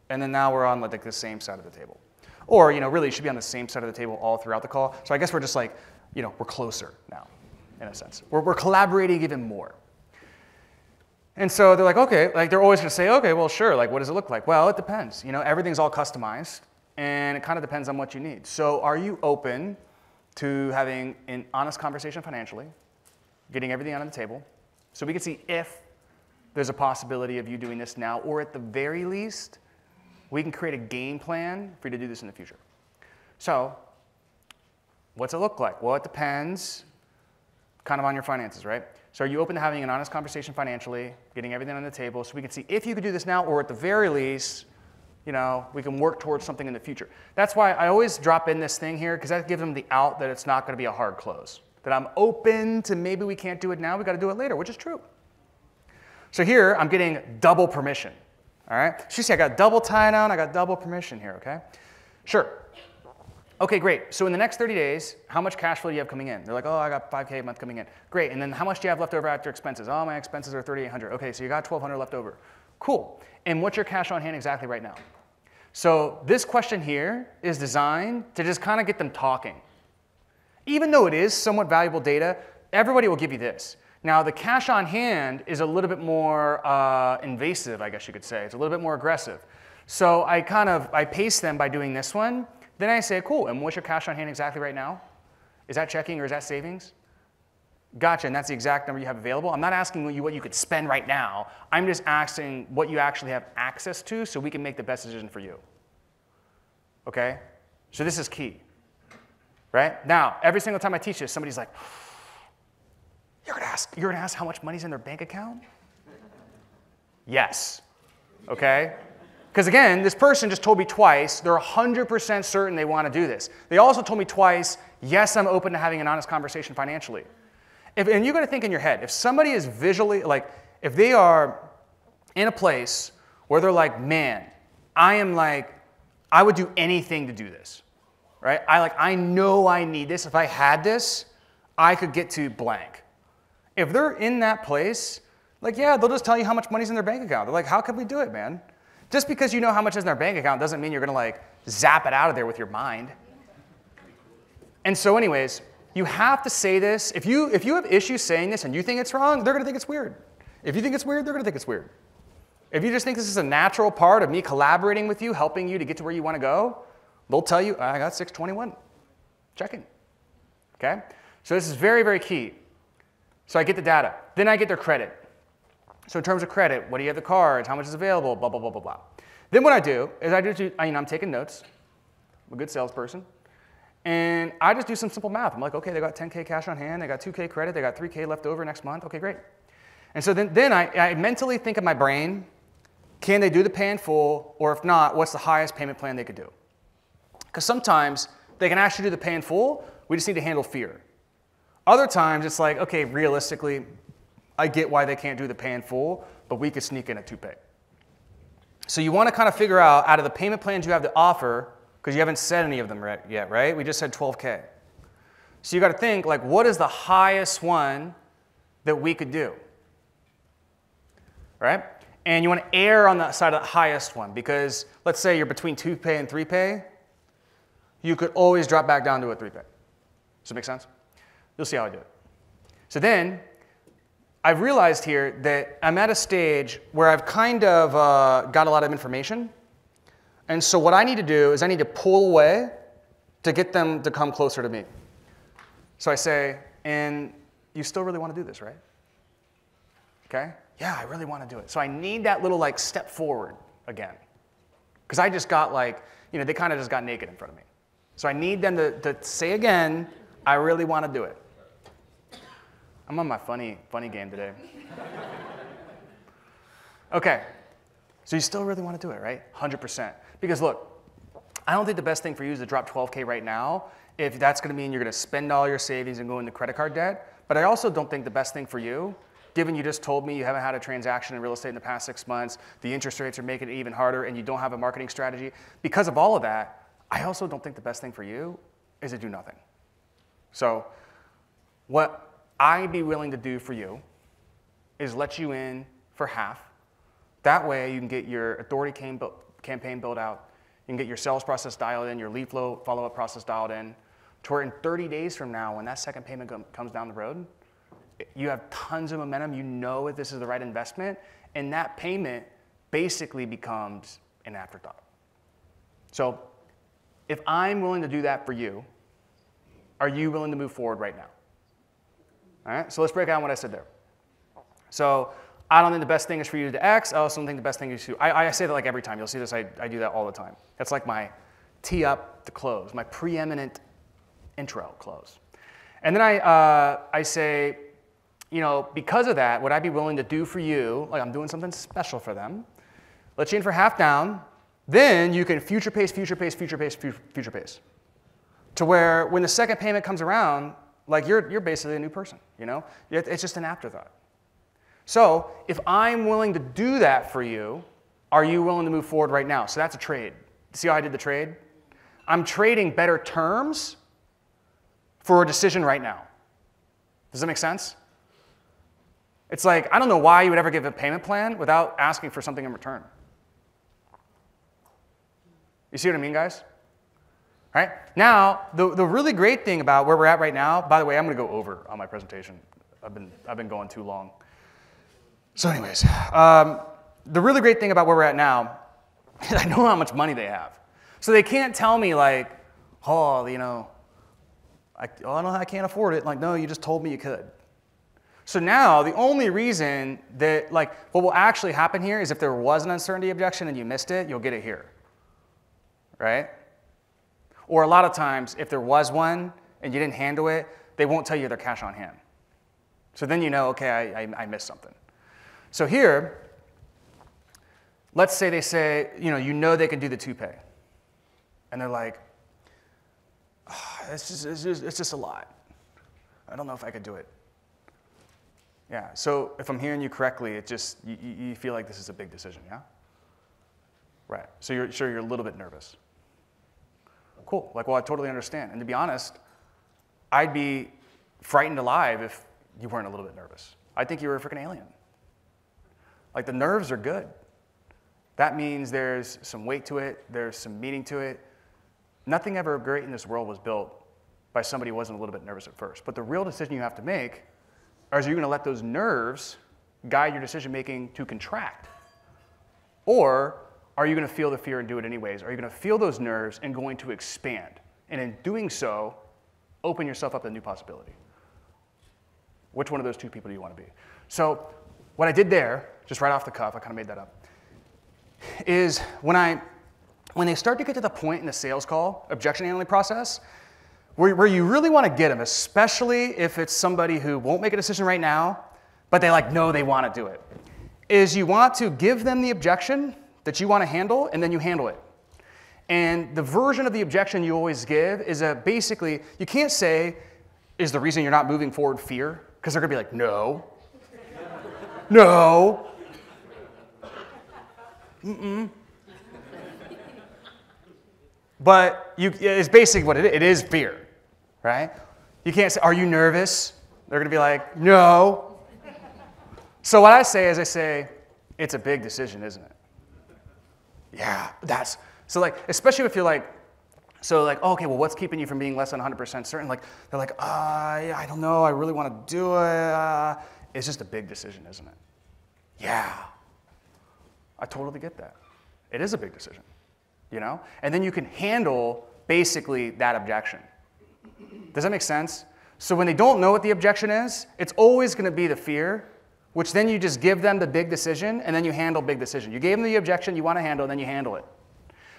B: and then now we're on like the same side of the table. Or, you know, really, you should be on the same side of the table all throughout the call. So I guess we're just like, you know, we're closer now, in a sense. We're, we're collaborating even more. And so they're like, okay, like they're always to say, okay, well, sure, like what does it look like? Well, it depends. You know, everything's all customized and it kind of depends on what you need. So are you open to having an honest conversation financially, getting everything out on the table, so we can see if there's a possibility of you doing this now, or at the very least, we can create a game plan for you to do this in the future. So, what's it look like? Well, it depends kind of on your finances, right? So are you open to having an honest conversation financially, getting everything on the table so we can see if you could do this now or at the very least, you know, we can work towards something in the future. That's why I always drop in this thing here because that gives them the out that it's not going to be a hard close. That I'm open to maybe we can't do it now, we got to do it later, which is true. So here I'm getting double permission. All right? So you see I got double tie down, I got double permission here, okay? Sure. Okay, great. So in the next 30 days, how much cash flow do you have coming in? They're like, oh, I got 5K a month coming in. Great. And then how much do you have left over after expenses? Oh, my expenses are 3,800. Okay, so you got 1,200 left over. Cool. And what's your cash on hand exactly right now? So this question here is designed to just kind of get them talking. Even though it is somewhat valuable data, everybody will give you this. Now, the cash on hand is a little bit more uh, invasive, I guess you could say. It's a little bit more aggressive. So I kind of, I pace them by doing this one. Then I say, cool, and what's your cash on hand exactly right now? Is that checking or is that savings? Gotcha, and that's the exact number you have available. I'm not asking you what you could spend right now. I'm just asking what you actually have access to so we can make the best decision for you. Okay? So this is key. Right? Now, every single time I teach this, somebody's like, you're gonna ask, you're gonna ask how much money's in their bank account? yes. Okay? Because again, this person just told me twice they're 100% certain they want to do this. They also told me twice, yes, I'm open to having an honest conversation financially. If, and you're going to think in your head, if somebody is visually, like, if they are in a place where they're like, man, I am like, I would do anything to do this, right? I like, I know I need this. If I had this, I could get to blank. If they're in that place, like, yeah, they'll just tell you how much money's in their bank account. They're like, how could we do it, man? Just because you know how much is in their bank account doesn't mean you're going to like zap it out of there with your mind. And so, anyways, you have to say this. If you, if you have issues saying this and you think it's wrong, they're going to think it's weird. If you think it's weird, they're going to think it's weird. If you just think this is a natural part of me collaborating with you, helping you to get to where you want to go, they'll tell you, I got 621. Checking. Okay? So this is very, very key. So I get the data. Then I get their credit. So in terms of credit, what do you have the cards? How much is available? Blah, blah, blah, blah, blah. Then what I do is I do, I, know, I'm taking notes. I'm a good salesperson. And I just do some simple math. I'm like, okay, they got 10K cash on hand. They got 2K credit. They got 3K left over next month. Okay, great. And so then, then I, I mentally think in my brain, can they do the pay in full? Or if not, what's the highest payment plan they could do? Because sometimes they can actually do the pay in full. We just need to handle fear. Other times, it's like, okay, realistically, I get why they can't do the pay in full, but we could sneak in a two pay. So you want to kind of figure out out of the payment plans you have to offer, because you haven't said any of them yet, right? We just said 12K. So you got to think like, what is the highest one that we could do? Right? And you want to err on the side of the highest one because let's say you're between two pay and three pay, you could always drop back down to a three pay. Does that make sense? You'll see how I do it. So then I've realized here that I'm at a stage where I've kind of uh, got a lot of information. And so what I need to do is I need to pull away to get them to come closer to me. So I say, and you still really want to do this, right? Okay? Yeah, I really want to do it. So I need that little like step forward again. Because I just got like, you know, they kind of just got naked in front of me. So I need them to, to say again, I really want to do it. I'm on my funny, funny game today. okay, so you still really want to do it, right? 100%. Because look, I don't think the best thing for you is to drop 12K right now if that's going to mean you're going to spend all your savings and go into credit card debt. But I also don't think the best thing for you, given you just told me you haven't had a transaction in real estate in the past six months, the interest rates are making it even harder, and you don't have a marketing strategy, because of all of that, I also don't think the best thing for you is to do nothing. So, what I'd be willing to do for you is let you in for half. That way, you can get your authority campaign built out, you can get your sales process dialed in, your lead flow follow up process dialed in, to where in 30 days from now, when that second payment comes down the road, you have tons of momentum. You know if this is the right investment, and that payment basically becomes an afterthought. So, if I'm willing to do that for you, are you willing to move forward right now? All right, so let's break down what I said there. So, I don't think the best thing is for you to X. I also don't think the best thing is to, I, I say that like every time. You'll see this, I, I do that all the time. That's like my tee up to close, my preeminent intro close. And then I, uh, I say, you know, because of that, would I be willing to do for you, like I'm doing something special for them, let you in for half down, then you can future pace, future pace, future pace, future pace. To where when the second payment comes around, like you're, you're basically a new person, you know? It's just an afterthought. So if I'm willing to do that for you, are you willing to move forward right now? So that's a trade. See how I did the trade? I'm trading better terms for a decision right now. Does that make sense? It's like, I don't know why you would ever give a payment plan without asking for something in return. You see what I mean, guys? Right? Now, the, the really great thing about where we're at right now, by the way, I'm going to go over on my presentation. I've been, I've been going too long. So, anyways, um, the really great thing about where we're at now [LAUGHS] is I know how much money they have. So they can't tell me, like, oh, you know, I, oh, I, don't, I can't afford it. Like, no, you just told me you could. So now the only reason that, like, what will actually happen here is if there was an uncertainty objection and you missed it, you'll get it here, right? Or a lot of times, if there was one and you didn't handle it, they won't tell you their cash on hand. So then you know, okay, I, I, I missed something. So here, let's say they say, you know, you know they can do the two pay. And they're like, oh, it's, just, it's, just, it's just a lot. I don't know if I could do it. Yeah, so if I'm hearing you correctly, it just, you, you feel like this is a big decision, yeah? Right, so you're sure you're a little bit nervous. Cool, like, well, I totally understand. And to be honest, I'd be frightened alive if you weren't a little bit nervous. I think you were a freaking alien. Like, the nerves are good. That means there's some weight to it, there's some meaning to it. Nothing ever great in this world was built by somebody who wasn't a little bit nervous at first. But the real decision you have to make is are you going to let those nerves guide your decision making to contract? Or are you going to feel the fear and do it anyways? Are you going to feel those nerves and going to expand? And in doing so, open yourself up to new possibility. Which one of those two people do you want to be? So, what I did there, just right off the cuff, I kind of made that up, is when I when they start to get to the point in the sales call, objection handling process, where, where you really want to get them, especially if it's somebody who won't make a decision right now, but they like know they want to do it, is you want to give them the objection that you want to handle, and then you handle it. And the version of the objection you always give is a basically, you can't say, is the reason you're not moving forward fear? Because they're gonna be like, no. [LAUGHS] no. Mm-mm. But you, it's basically what it is. It is fear, right? You can't say, are you nervous? They're gonna be like, no. So what I say is I say, it's a big decision, isn't it? Yeah, that's, so like, especially if you're like, so like, oh, okay, well, what's keeping you from being less than 100% certain? Like, they're like, uh, I don't know, I really want to do it. Uh, it's just a big decision, isn't it? Yeah. I totally get that. It is a big decision, you know? And then you can handle basically that objection. Does that make sense? So when they don't know what the objection is, it's always going to be the fear, which then you just give them the big decision and then you handle big decision. You gave them the objection you want to handle, and then you handle it.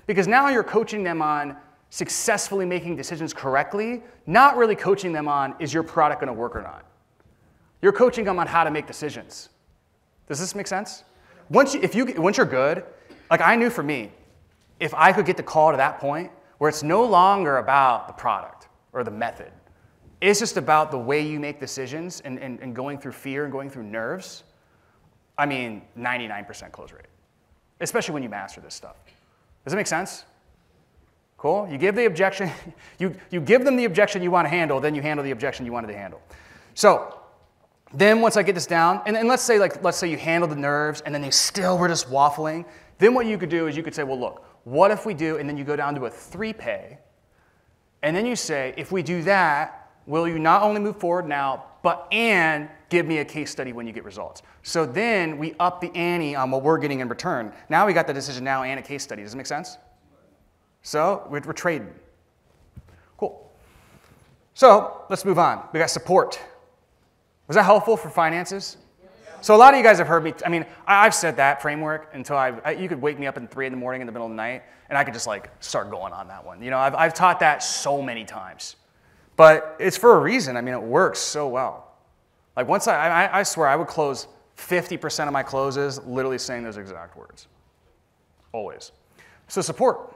B: Because now you're coaching them on successfully making decisions correctly, not really coaching them on is your product going to work or not. You're coaching them on how to make decisions. Does this make sense? Once, you, if you, once you're good, like I knew for me, if I could get the call to that point where it's no longer about the product or the method, it's just about the way you make decisions and, and, and going through fear and going through nerves, I mean, 99% close rate, especially when you master this stuff. Does it make sense? Cool? You give the objection, [LAUGHS] you, you give them the objection you want to handle, then you handle the objection you wanted to handle. So then once I get this down, and, and let's say like let's say you handle the nerves and then they still were just waffling, then what you could do is you could say, well look, what if we do, and then you go down to a three pay, and then you say, if we do that, will you not only move forward now, but and give me a case study when you get results. So then we up the ante on what we're getting in return. Now we got the decision now and a case study. Does it make sense? So we're, we're trading. Cool. So let's move on. We got support. Was that helpful for finances? So a lot of you guys have heard me. I mean, I, have said that framework until I, I, You could wake me up in three in the morning in the middle of the night, and I could just like start going on that one. You know, I've, I've taught that so many times, but it's for a reason. I mean, it works so well. Like once I, I, I swear, I would close 50% of my closes literally saying those exact words. Always. So support.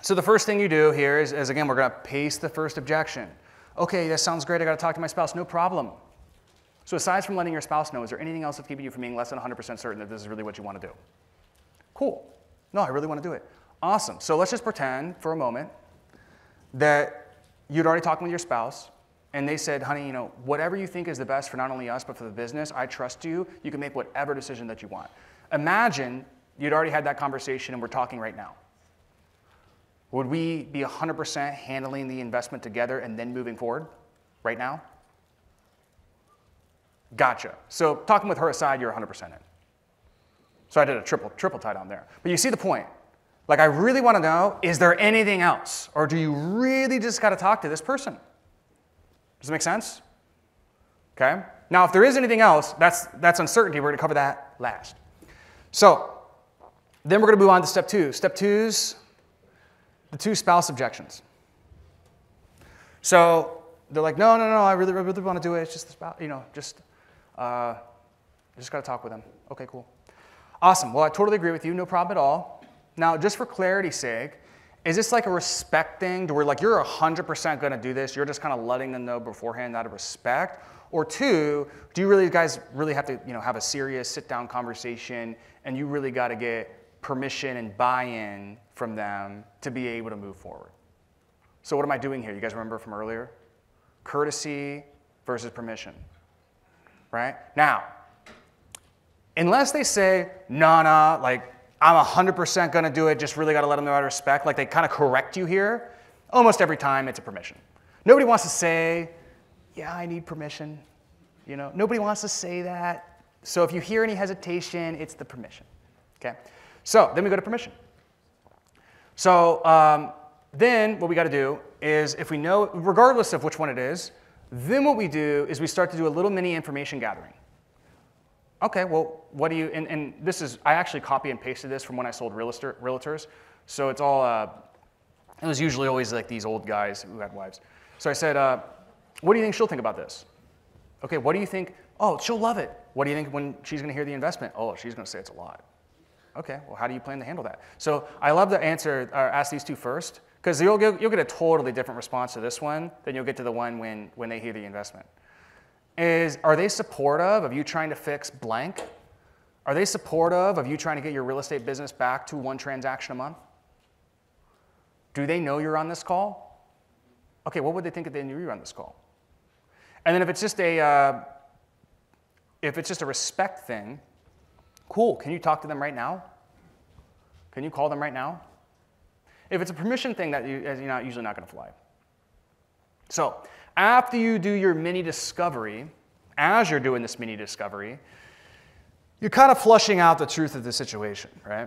B: So the first thing you do here is, is again, we're going to pace the first objection. Okay, that sounds great. I got to talk to my spouse. No problem. So aside from letting your spouse know, is there anything else that's keeping you from being less than 100% certain that this is really what you want to do? Cool. No, I really want to do it. Awesome. So let's just pretend for a moment that you'd already talked with your spouse and they said, honey, you know, whatever you think is the best for not only us, but for the business, I trust you. You can make whatever decision that you want. Imagine you'd already had that conversation and we're talking right now. Would we be 100% handling the investment together and then moving forward right now? Gotcha. So talking with her aside, you're 100% in. So I did a triple, triple tie down there. But you see the point. Like, I really want to know is there anything else? Or do you really just got to talk to this person? Does it make sense? Okay? Now, if there is anything else, that's, that's uncertainty. We're going to cover that last. So, then we're going to move on to step two. Step two's the two spouse objections. So, they're like, no, no, no, I really, really want to do it. It's just the spouse, you know, just, uh, just got to talk with them. Okay, cool. Awesome. Well, I totally agree with you. No problem at all. Now, just for clarity's sake, is this like a respect thing to where like you're 100% going to do this, you're just kind of letting them know beforehand out of respect? Or two, do you really guys really have to, you know, have a serious sit down conversation and you really got to get permission and buy-in from them to be able to move forward? So what am I doing here? You guys remember from earlier? Courtesy versus permission. Right? Now, unless they say, nah, nah, like I'm 100% going to do it, just really got to let them know out of respect. Like they kind of correct you here. Almost every time it's a permission. Nobody wants to say, yeah, I need permission. You know, nobody wants to say that. So if you hear any hesitation, it's the permission. Okay? So then we go to permission. So um, then what we got to do is if we know, regardless of which one it is, then what we do is we start to do a little mini information gathering. Okay, well, what do you, and, and this is, I actually copy and pasted this from when I sold realtor, realtors. So it's all, uh, it was usually always like these old guys who had wives. So I said, uh, what do you think she'll think about this? Okay, what do you think? Oh, she'll love it. What do you think when she's going to hear the investment? Oh, she's going to say it's a lot. Okay, well, how do you plan to handle that? So I love to answer or ask these two first because you'll get, you'll get a totally different response to this one than you'll get to the one when, when they hear the investment. Is are they supportive of you trying to fix blank? Are they supportive of you trying to get your real estate business back to one transaction a month? Do they know you're on this call? Okay, what would they think if they knew you were on this call? And then if it's just a uh, if it's just a respect thing, cool. Can you talk to them right now? Can you call them right now? If it's a permission thing, that you, you're not usually not going to fly. So after you do your mini discovery, as you're doing this mini discovery, you're kind of flushing out the truth of the situation, right?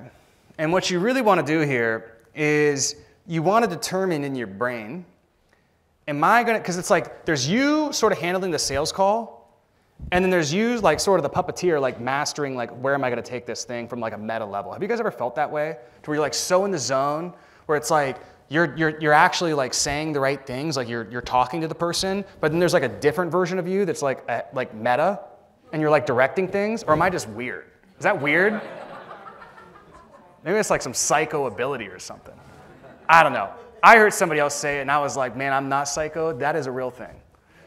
B: And what you really want to do here is you want to determine in your brain, am I going to, because it's like there's you sort of handling the sales call, and then there's you like sort of the puppeteer, like mastering like where am I going to take this thing from like a meta level. Have you guys ever felt that way? To where you're like so in the zone where it's like you're, you're, you're actually like saying the right things, like you're, you're talking to the person, but then there's like a different version of you that's like, a, like meta, and you're like directing things, or am I just weird? Is that weird? Maybe it's like some psycho ability or something. I don't know. I heard somebody else say it, and I was like, man, I'm not psycho. That is a real thing.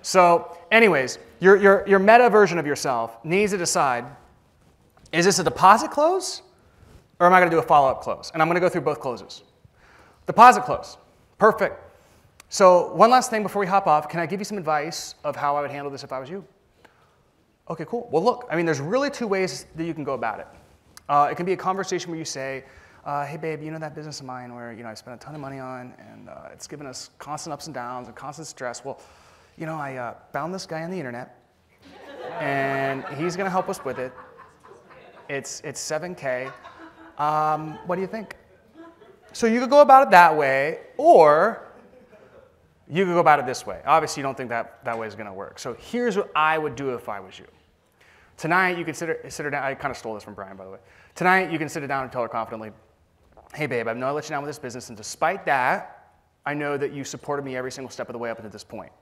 B: So, anyways, your, your, your meta version of yourself needs to decide is this a deposit close, or am I going to do a follow up close? And I'm going to go through both closes. Deposit close. Perfect. So, one last thing before we hop off. Can I give you some advice of how I would handle this if I was you? Okay, cool. Well, look, I mean, there's really two ways that you can go about it. Uh, it can be a conversation where you say, uh, hey, babe, you know that business of mine where, you know, I spent a ton of money on and uh, it's given us constant ups and downs and constant stress. Well, you know, I uh, found this guy on the internet and he's going to help us with it. It's, it's 7K. Um, what do you think? So you could go about it that way, or you could go about it this way. Obviously, you don't think that that way is going to work. So here's what I would do if I was you. Tonight, you can sit, sit down. I kind of stole this from Brian, by the way. Tonight, you can sit her down and tell her confidently, hey, babe, I know I let you down with this business, and despite that, I know that you supported me every single step of the way up to this point.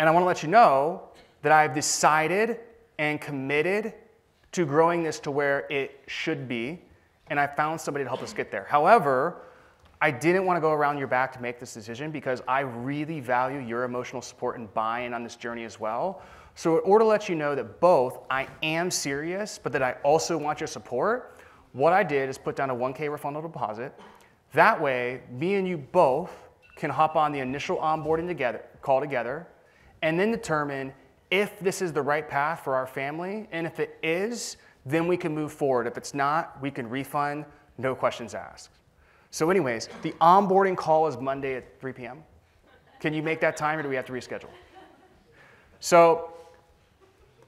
B: And I want to let you know that I've decided and committed to growing this to where it should be, and I found somebody to help us get there. However, I didn't want to go around your back to make this decision because I really value your emotional support and buy in on this journey as well. So, in order to let you know that both I am serious, but that I also want your support, what I did is put down a 1K refundable deposit. That way, me and you both can hop on the initial onboarding together, call together, and then determine if this is the right path for our family. And if it is, then we can move forward. If it's not, we can refund, no questions asked. So, anyways, the onboarding call is Monday at 3 p.m. Can you make that time or do we have to reschedule? So,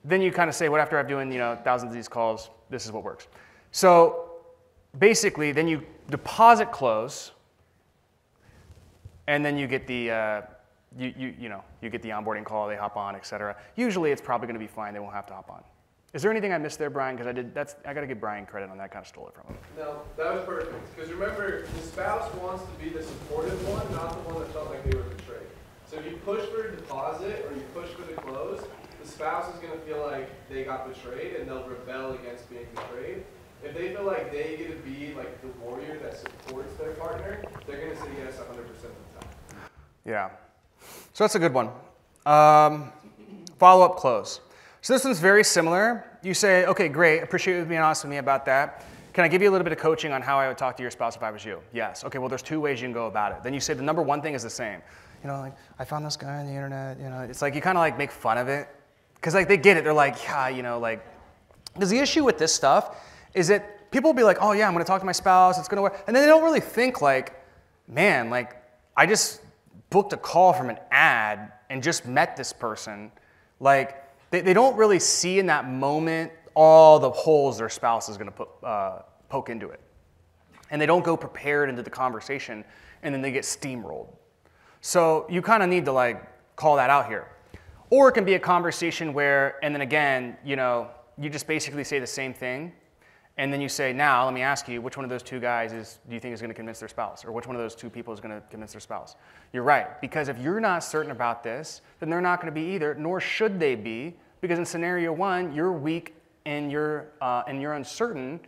B: then you kind of say, what after I'm doing you know, thousands of these calls, this is what works. So, basically, then you deposit close, and then you get the, uh, you, you, you, know, you get the onboarding call, they hop on, et cetera. Usually it's probably going to be fine, they won't have to hop on. Is there anything I missed there, Brian? Because I did. That's I got to give Brian credit on that. Kind of stole it from him.
C: No, that was perfect. Because remember, the spouse wants to be the supportive one, not the one that felt like they were betrayed. So if you push for a deposit or you push for the close, the spouse is going to feel like they got betrayed and they'll rebel against being betrayed. If they feel like they get to be like the warrior that supports their partner, they're going to say yes 100% of the time.
B: Yeah. So that's a good one. Um, follow up close. So this one's very similar. You say, okay, great, appreciate you being honest with me about that. Can I give you a little bit of coaching on how I would talk to your spouse if I was you? Yes. Okay, well, there's two ways you can go about it. Then you say the number one thing is the same. You know, like, I found this guy on the internet, you know, it's like you kind of like make fun of it. Because like they get it, they're like, yeah, you know, like, because the issue with this stuff is that people will be like, oh yeah, I'm gonna talk to my spouse, it's gonna work. And then they don't really think like, man, like, I just booked a call from an ad and just met this person. Like, they, they don't really see in that moment all the holes their spouse is going to uh, poke into it. And they don't go prepared into the conversation and then they get steamrolled. So you kind of need to like call that out here. Or it can be a conversation where, and then again, you know, you just basically say the same thing and then you say, now let me ask you, which one of those two guys is, do you think is going to convince their spouse? Or which one of those two people is going to convince their spouse? You're right, because if you're not certain about this, then they're not going to be either, nor should they be, because in scenario one, you're weak and you're, uh, and you're uncertain,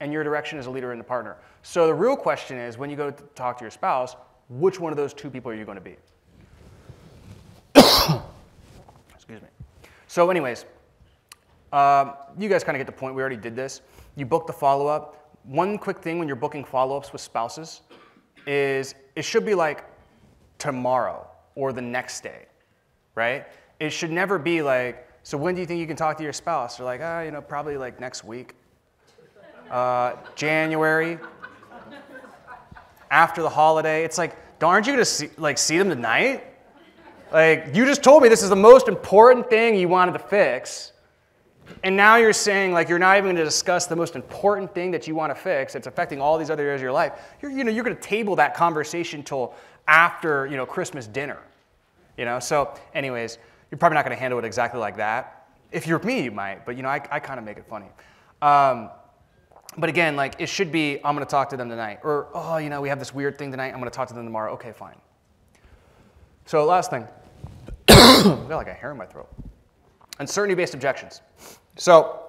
B: and your direction as a leader and a partner. So the real question is when you go to talk to your spouse, which one of those two people are you going to be? [COUGHS] Excuse me. So, anyways, um, you guys kind of get the point. We already did this. You book the follow up. One quick thing when you're booking follow ups with spouses is it should be like tomorrow or the next day, right? It should never be like, so when do you think you can talk to your spouse? They're like, ah, you know, probably like next week. Uh, January, after the holiday. It's like, aren't you gonna see, like see them tonight? Like you just told me this is the most important thing you wanted to fix, and now you're saying like you're not even to discuss the most important thing that you want to fix. It's affecting all these other areas of your life. You're, you know, you're going to table that conversation till after you know Christmas dinner. You know. So, anyways, you're probably not going to handle it exactly like that. If you're me, you might, but you know, I, I kind of make it funny. Um, but again, like it should be, I'm going to talk to them tonight, or oh, you know, we have this weird thing tonight. I'm going to talk to them tomorrow. Okay, fine. So last thing, [COUGHS] I got like a hair in my throat. Uncertainty-based objections. So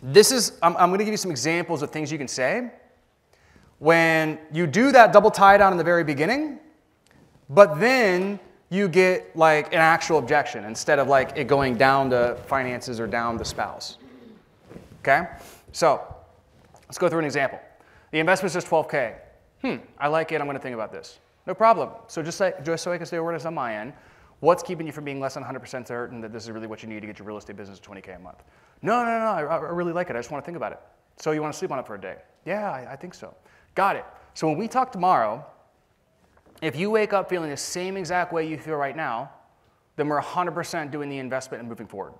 B: this is, I'm, I'm going to give you some examples of things you can say when you do that double tie down in the very beginning, but then you get like an actual objection instead of like it going down to finances or down to spouse. Okay? So let's go through an example. The investment is just 12K. Hmm, I like it. I'm going to think about this. No problem. So just, like, just so I can stay awareness on my end, what's keeping you from being less than 100% certain that this is really what you need to get your real estate business to 20K a month? No, no, no, I, I really like it. I just want to think about it. So you want to sleep on it for a day? Yeah, I, I think so. Got it. So when we talk tomorrow, if you wake up feeling the same exact way you feel right now, then we're 100% doing the investment and moving forward.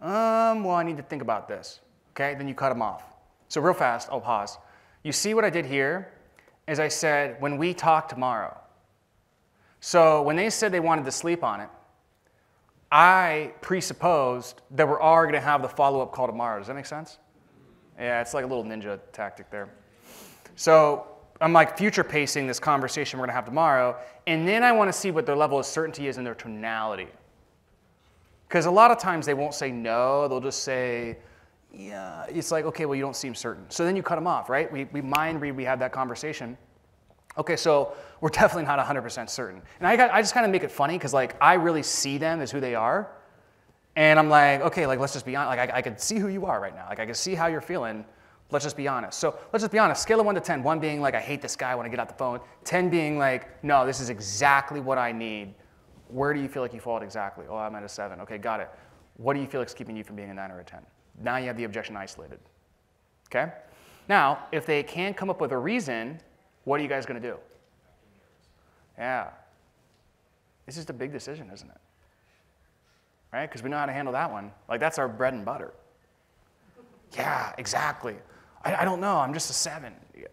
B: Um, well, I need to think about this. Okay, then you cut them off. So real fast, I'll pause. You see what I did here? Is I said, when we talk tomorrow. So when they said they wanted to sleep on it, I presupposed that we're already going to have the follow-up call tomorrow. Does that make sense? Yeah, it's like a little ninja tactic there. So I'm like future pacing this conversation we're to have tomorrow, and then I want to see what their level of certainty is in their tonality. Because a lot of times they won't say no, they'll just say, yeah. It's like, okay, well, you don't seem certain. So then you cut them off, right? We, we mind read, we have that conversation. Okay, so we're [LAUGHS] definitely not 100% certain. And I, got, I just kind of make it funny because like I really see them as who they are. And I'm like, okay, like let's just be honest. Like I, I can see who you are right now. Like I can see how you're feeling. Let's just be honest. So let's just be honest. Scale of one to 10. One being like, I hate this guy when I get out the phone. 10 being like, no, this is exactly what I need. Where do you feel like you fall at exactly? Oh, I'm at a seven. Okay, got it. What do you feel like is keeping you from being a nine or a 10? Now you have the objection isolated. Okay? Now, if they can't come up with a reason, what are you guys going to do? Yeah. It's just a big decision, isn't it? Right? Because we know how to handle that one. Like, that's our bread and butter. Yeah, exactly. I, I don't know. I'm just a seven. Yeah,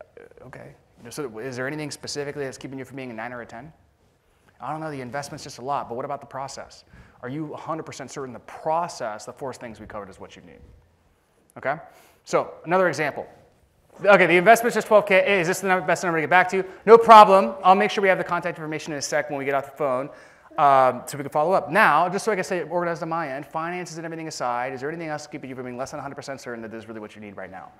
B: okay. So, is there anything specifically that's keeping you from being a nine or a 10? I don't know. The investment's just a lot, but what about the process? Are you 100% certain the process, the four things we covered, is what you need? Okay? So, another example. Okay, the investment's just 12K. Hey, is this the best number to get back to? you? No problem. I'll make sure we have the contact information in a sec when we get off the phone um, so we can follow up. Now, just so I can say organized on my end, finances and everything aside, is there anything else keeping you from being less than 100% certain that this is really what you need right now?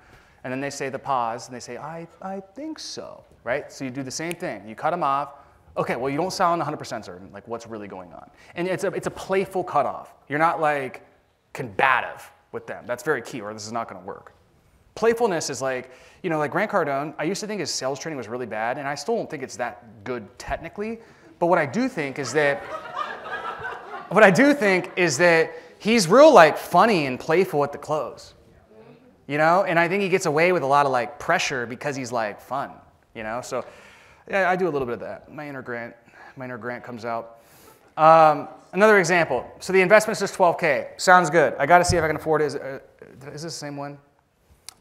B: And then they say the pause, and they say, I, I think so, right? So you do the same thing. You cut them off. Okay, well, you don't sound 100% certain, like what's really going on. And it's a, it's a playful cutoff. You're not like combative with them. That's very key, or this is not going to work. Playfulness is like, you know, like Grant Cardone, I used to think his sales training was really bad, and I still don't think it's that good technically. But what I do think is that, [LAUGHS] what I do think is that he's real like funny and playful at the close. You know, and I think he gets away with a lot of like pressure because he's like fun, you know? So yeah, I do a little bit of that. My inner Grant, my inner Grant comes out. Um, another example. So the investment is just 12K. Sounds good. I got to see if I can afford it. Is, uh, is this the same one?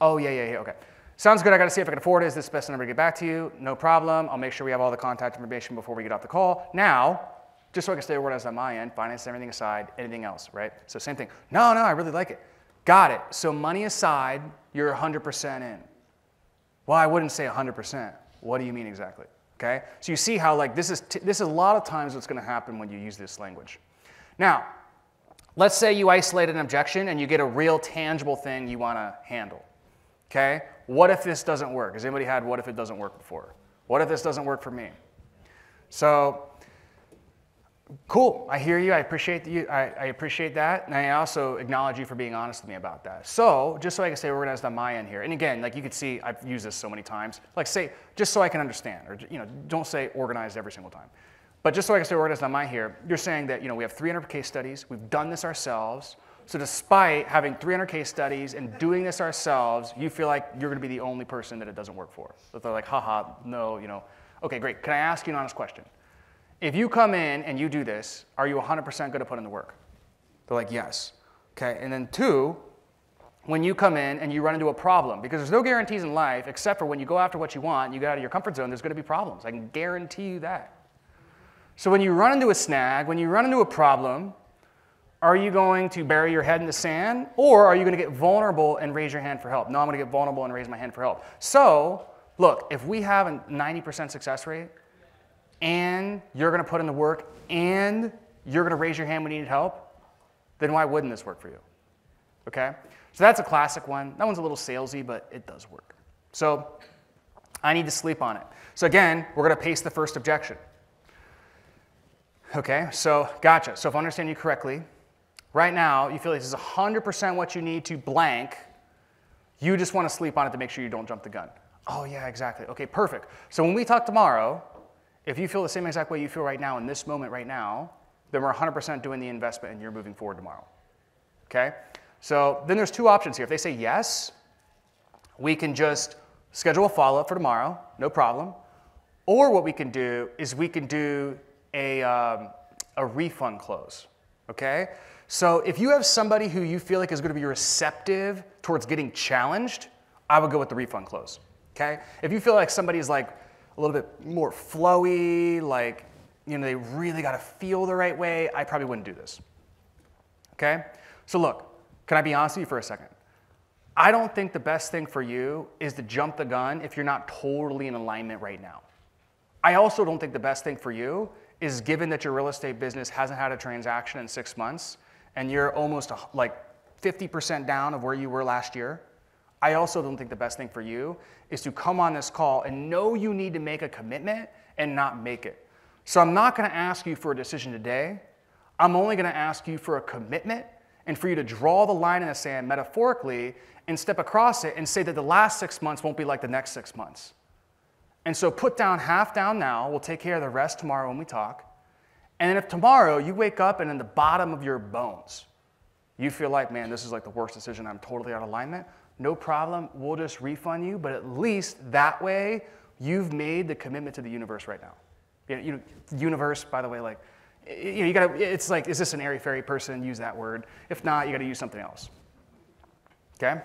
B: Oh, yeah, yeah, yeah, okay. Sounds good. I got to see if I can afford it. Is this the best number to get back to you? No problem. I'll make sure we have all the contact information before we get off the call. Now, just so I can stay organized on my end, finance everything aside, anything else, right? So same thing. No, no, I really like it. Got it. So money aside, you're 100% in. Well, I wouldn't say 100%. What do you mean exactly? Okay? So you see how like this is t- this is a lot of times what's going to happen when you use this language. Now, let's say you isolate an objection and you get a real tangible thing you want to handle. Okay? What if this doesn't work? Has anybody had what if it doesn't work before? What if this doesn't work for me? So, cool. I hear you. I appreciate you. I, I, appreciate that, and I also acknowledge you for being honest with me about that. So, just so I can say organized on my end here, and again, like you can see, I've used this so many times. Like say, just so I can understand, or you know, don't say organized every single time. But just so I can say organized on my here, you're saying that you know we have 300 case studies. We've done this ourselves. So despite having 300 case studies and doing this ourselves, you feel like you're going to be the only person that it doesn't work for. So they're like, haha, no, you know. Okay, great. Can I ask you an honest question? If you come in and you do this, are you 100% going to put in the work? They're like, yes. Okay, and then two, when you come in and you run into a problem, because there's no guarantees in life except for when you go after what you want, and you get out of your comfort zone, there's going to be problems. I can guarantee you that. So when you run into a snag, when you run into a problem, are you going to bury your head in the sand or are you going to get vulnerable and raise your hand for help? No, I'm going to get vulnerable and raise my hand for help. So, look, if we have a 90% success rate and you're going to put in the work and you're going to raise your hand when you need help, then why wouldn't this work for you? Okay? So that's a classic one. That one's a little salesy, but it does work. So I need to sleep on it. So again, we're going to pace the first objection. Okay, so gotcha. So if I understand you correctly, Right now, you feel this is 100% what you need to blank. You just want to sleep on it to make sure you don't jump the gun. Oh, yeah, exactly. Okay, perfect. So when we talk tomorrow, if you feel the same exact way you feel right now in this moment right now, then we're 100% doing the investment and you're moving forward tomorrow. Okay? So then there's two options here. If they say yes, we can just schedule a follow up for tomorrow, no problem. Or what we can do is we can do a, um, a refund close. Okay? So if you have somebody who you feel like is going to be receptive towards getting challenged, I would go with the refund close. Okay? If you feel like somebody's like a little bit more flowy, like you know they really got to feel the right way, I probably wouldn't do this. Okay? So look, can I be honest with you for a second? I don't think the best thing for you is to jump the gun if you're not totally in alignment right now. I also don't think the best thing for you is given that your real estate business hasn't had a transaction in six months and you're almost like 50% down of where you were last year, I also don't think the best thing for you is to come on this call and know you need to make a commitment and not make it. So I'm not going to ask you for a decision today. I'm only going to ask you for a commitment and for you to draw the line in the sand metaphorically and step across it and say that the last six months won't be like the next six months. And so put down half down now. We'll take care of the rest tomorrow when we talk. And then if tomorrow you wake up and in the bottom of your bones, you feel like, man, this is like the worst decision, I'm totally out of alignment, no problem, we'll just refund you. But at least that way, you've made the commitment to the universe right now. You know, you know universe, by the way, like, you know, you gotta, it's like, is this an airy fairy person? Use that word. If not, you gotta use something else. Okay?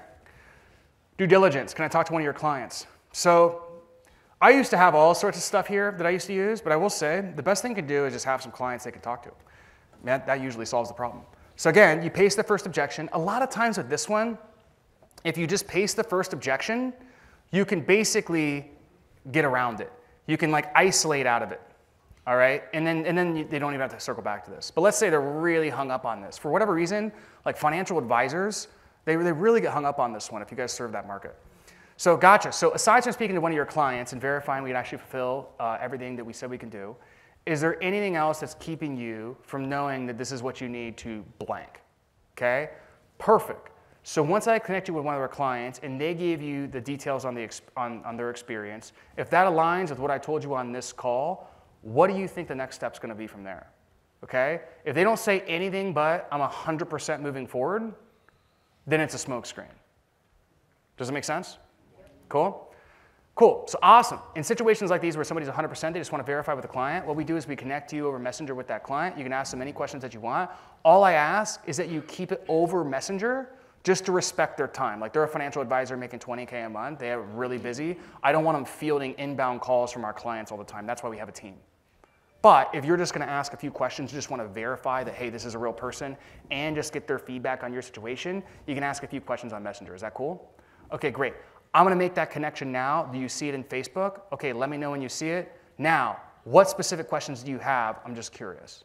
B: Due diligence. Can I talk to one of your clients? So I used to have all sorts of stuff here that I used to use, but I will say the best thing can do is just have some clients they can talk to. That, that usually solves the problem. So again, you pace the first objection. A lot of times with this one, if you just pace the first objection, you can basically get around it. You can like isolate out of it. All right? And then, and then you, they don't even have to circle back to this. But let's say they're really hung up on this. For whatever reason, like financial advisors, they, they really get hung up on this one if you guys serve that market. So, gotcha. So, aside from speaking to one of your clients and verifying we can actually fulfill uh, everything that we said we can do, is there anything else that's keeping you from knowing that this is what you need to blank? Okay? Perfect. So, once I connect you with one of our clients and they give you the details on, the, on, on their experience, if that aligns with what I told you on this call, what do you think the next step's going to be from there? Okay? If they don't say anything but I'm 100% moving forward, then it's a smokescreen. Does it make sense? Cool? Cool. So awesome. In situations like these where somebody's 100%, they just want to verify with the client, what we do is we connect you over Messenger with that client. You can ask them any questions that you want. All I ask is that you keep it over Messenger just to respect their time. Like they're a financial advisor making 20K a month. They're really busy. I don't want them fielding inbound calls from our clients all the time. That's why we have a team. But if you're just going to ask a few questions, you just want to verify that, hey, this is a real person, and just get their feedback on your situation, you can ask a few questions on Messenger. Is that cool? Okay, great. I'm going to make that connection now. Do you see it in Facebook? Okay, let me know when you see it. Now, what specific questions do you have? I'm just curious.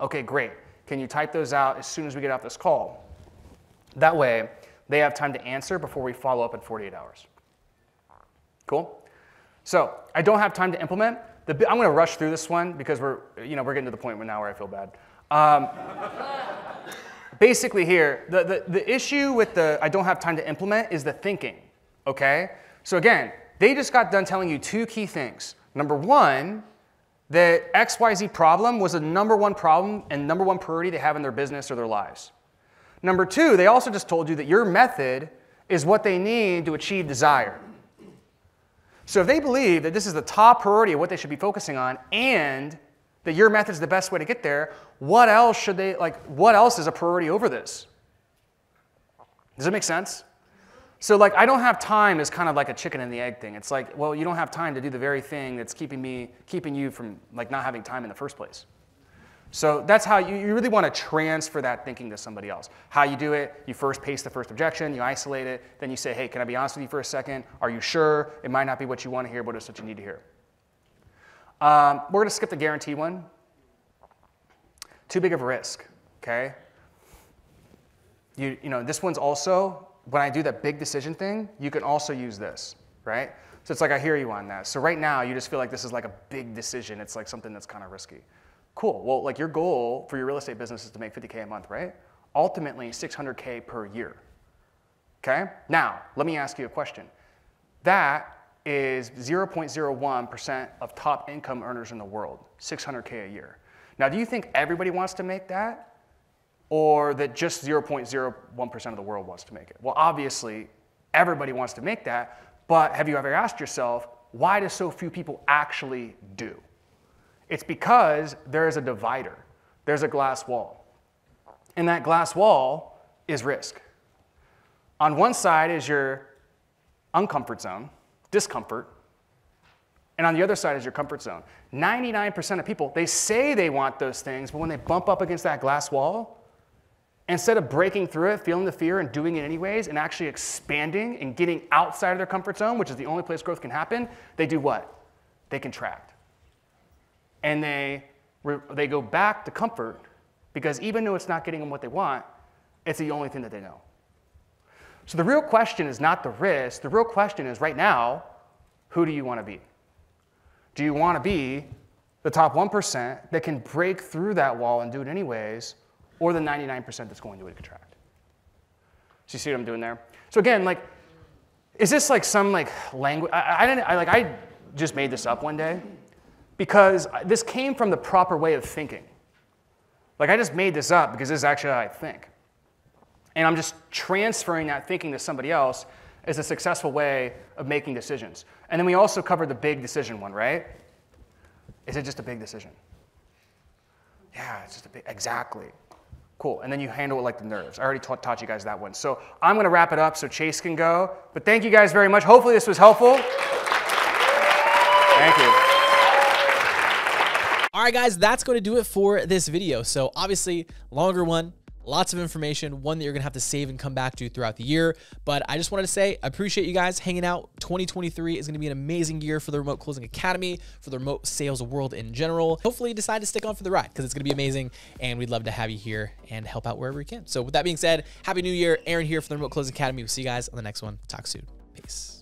B: Okay, great. Can you type those out as soon as we get off this call? That way, they have time to answer before we follow up in 48 hours. Cool? So I don't have time to implement. The, I'm going to rush through this one because we're, you know, we're getting to the point now where I feel bad. Um, basically here, the, the, the issue with the I don't have time to implement is the thinking, okay? So again, they just got done telling you two key things. Number one, that XYZ problem was the number one problem and number one priority they have in their business or their lives. Number two, they also just told you that your method is what they need to achieve desire. So if they believe that this is the top priority of what they should be focusing on and that your method is the best way to get there, what else should they, like, what else is a priority over this? Does it make sense? So, like, I don't have time is kind of like a chicken and the egg thing. It's like, well, you don't have time to do the very thing that's keeping me, keeping you from, like, not having time in the first place. So that's how you, you really want to transfer that thinking to somebody else. How you do it, you first pace the first objection, you isolate it, then you say, hey, can I be honest with you for a second? Are you sure? It might not be what you want to hear, but it's what you need to hear. Um, we're going to skip the guarantee one. Too big of a risk, okay? You, you know, this one's also, when I do that big decision thing, you can also use this, right? So it's like I hear you on that. So right now, you just feel like this is like a big decision. It's like something that's kind of risky. Cool. Well, like your goal for your real estate business is to make 50K a month, right? Ultimately, 600K per year. Okay? Now, let me ask you a question. That is 0.01% of top income earners in the world, 600K a year. Now, do you think everybody wants to make that? Or that just 0.01% of the world wants to make it? Well, obviously, everybody wants to make that, but have you ever asked yourself, why do so few people actually do? It's because there is a divider, there's a glass wall. And that glass wall is risk. On one side is your uncomfort zone, discomfort, and on the other side is your comfort zone. 99% of people, they say they want those things, but when they bump up against that glass wall, instead of breaking through it, feeling the fear and doing it anyways, and actually expanding and getting outside of their comfort zone, which is the only place growth can happen, they do what? They contract and they, they go back to comfort because even though it's not getting them what they want, it's the only thing that they know. So the real question is not the risk. The real question is right now, who do you want to be? Do you want to be the top 1% that can break through that wall and do it anyways, or the 99% that's going to contract? So you see what I'm doing there? So again, like, is this like some like language? I, I didn't, I, like, I just made this up one day because this came from the proper way of thinking. Like, I just made this up because this is actually how I think. And I'm just transferring that thinking to somebody else as a successful way of making decisions. And then we also covered the big decision one, right? Is it just a big decision? Yeah, it's just a big, exactly. Cool. And then you handle it like the nerves. I already taught, taught you guys that one. So I'm going to wrap it up so Chase can go. But thank you guys very much. Hopefully, this was helpful. Thank you.
A: All right, guys, that's going to do it for this video. So obviously, longer one, lots of information, one that you're going to have to save and come back to throughout the year. But I just wanted to say, I appreciate you guys hanging out. 2023 is going to be an amazing year for the Remote Closing Academy, for the remote sales world in general. Hopefully, you decide to stick on for the ride because it's going to be amazing. And we'd love to have you here and help out wherever we can. So with that being said, Happy New Year. Aaron here for the Remote Closing Academy. We'll see you guys on the next one. Talk soon. Peace.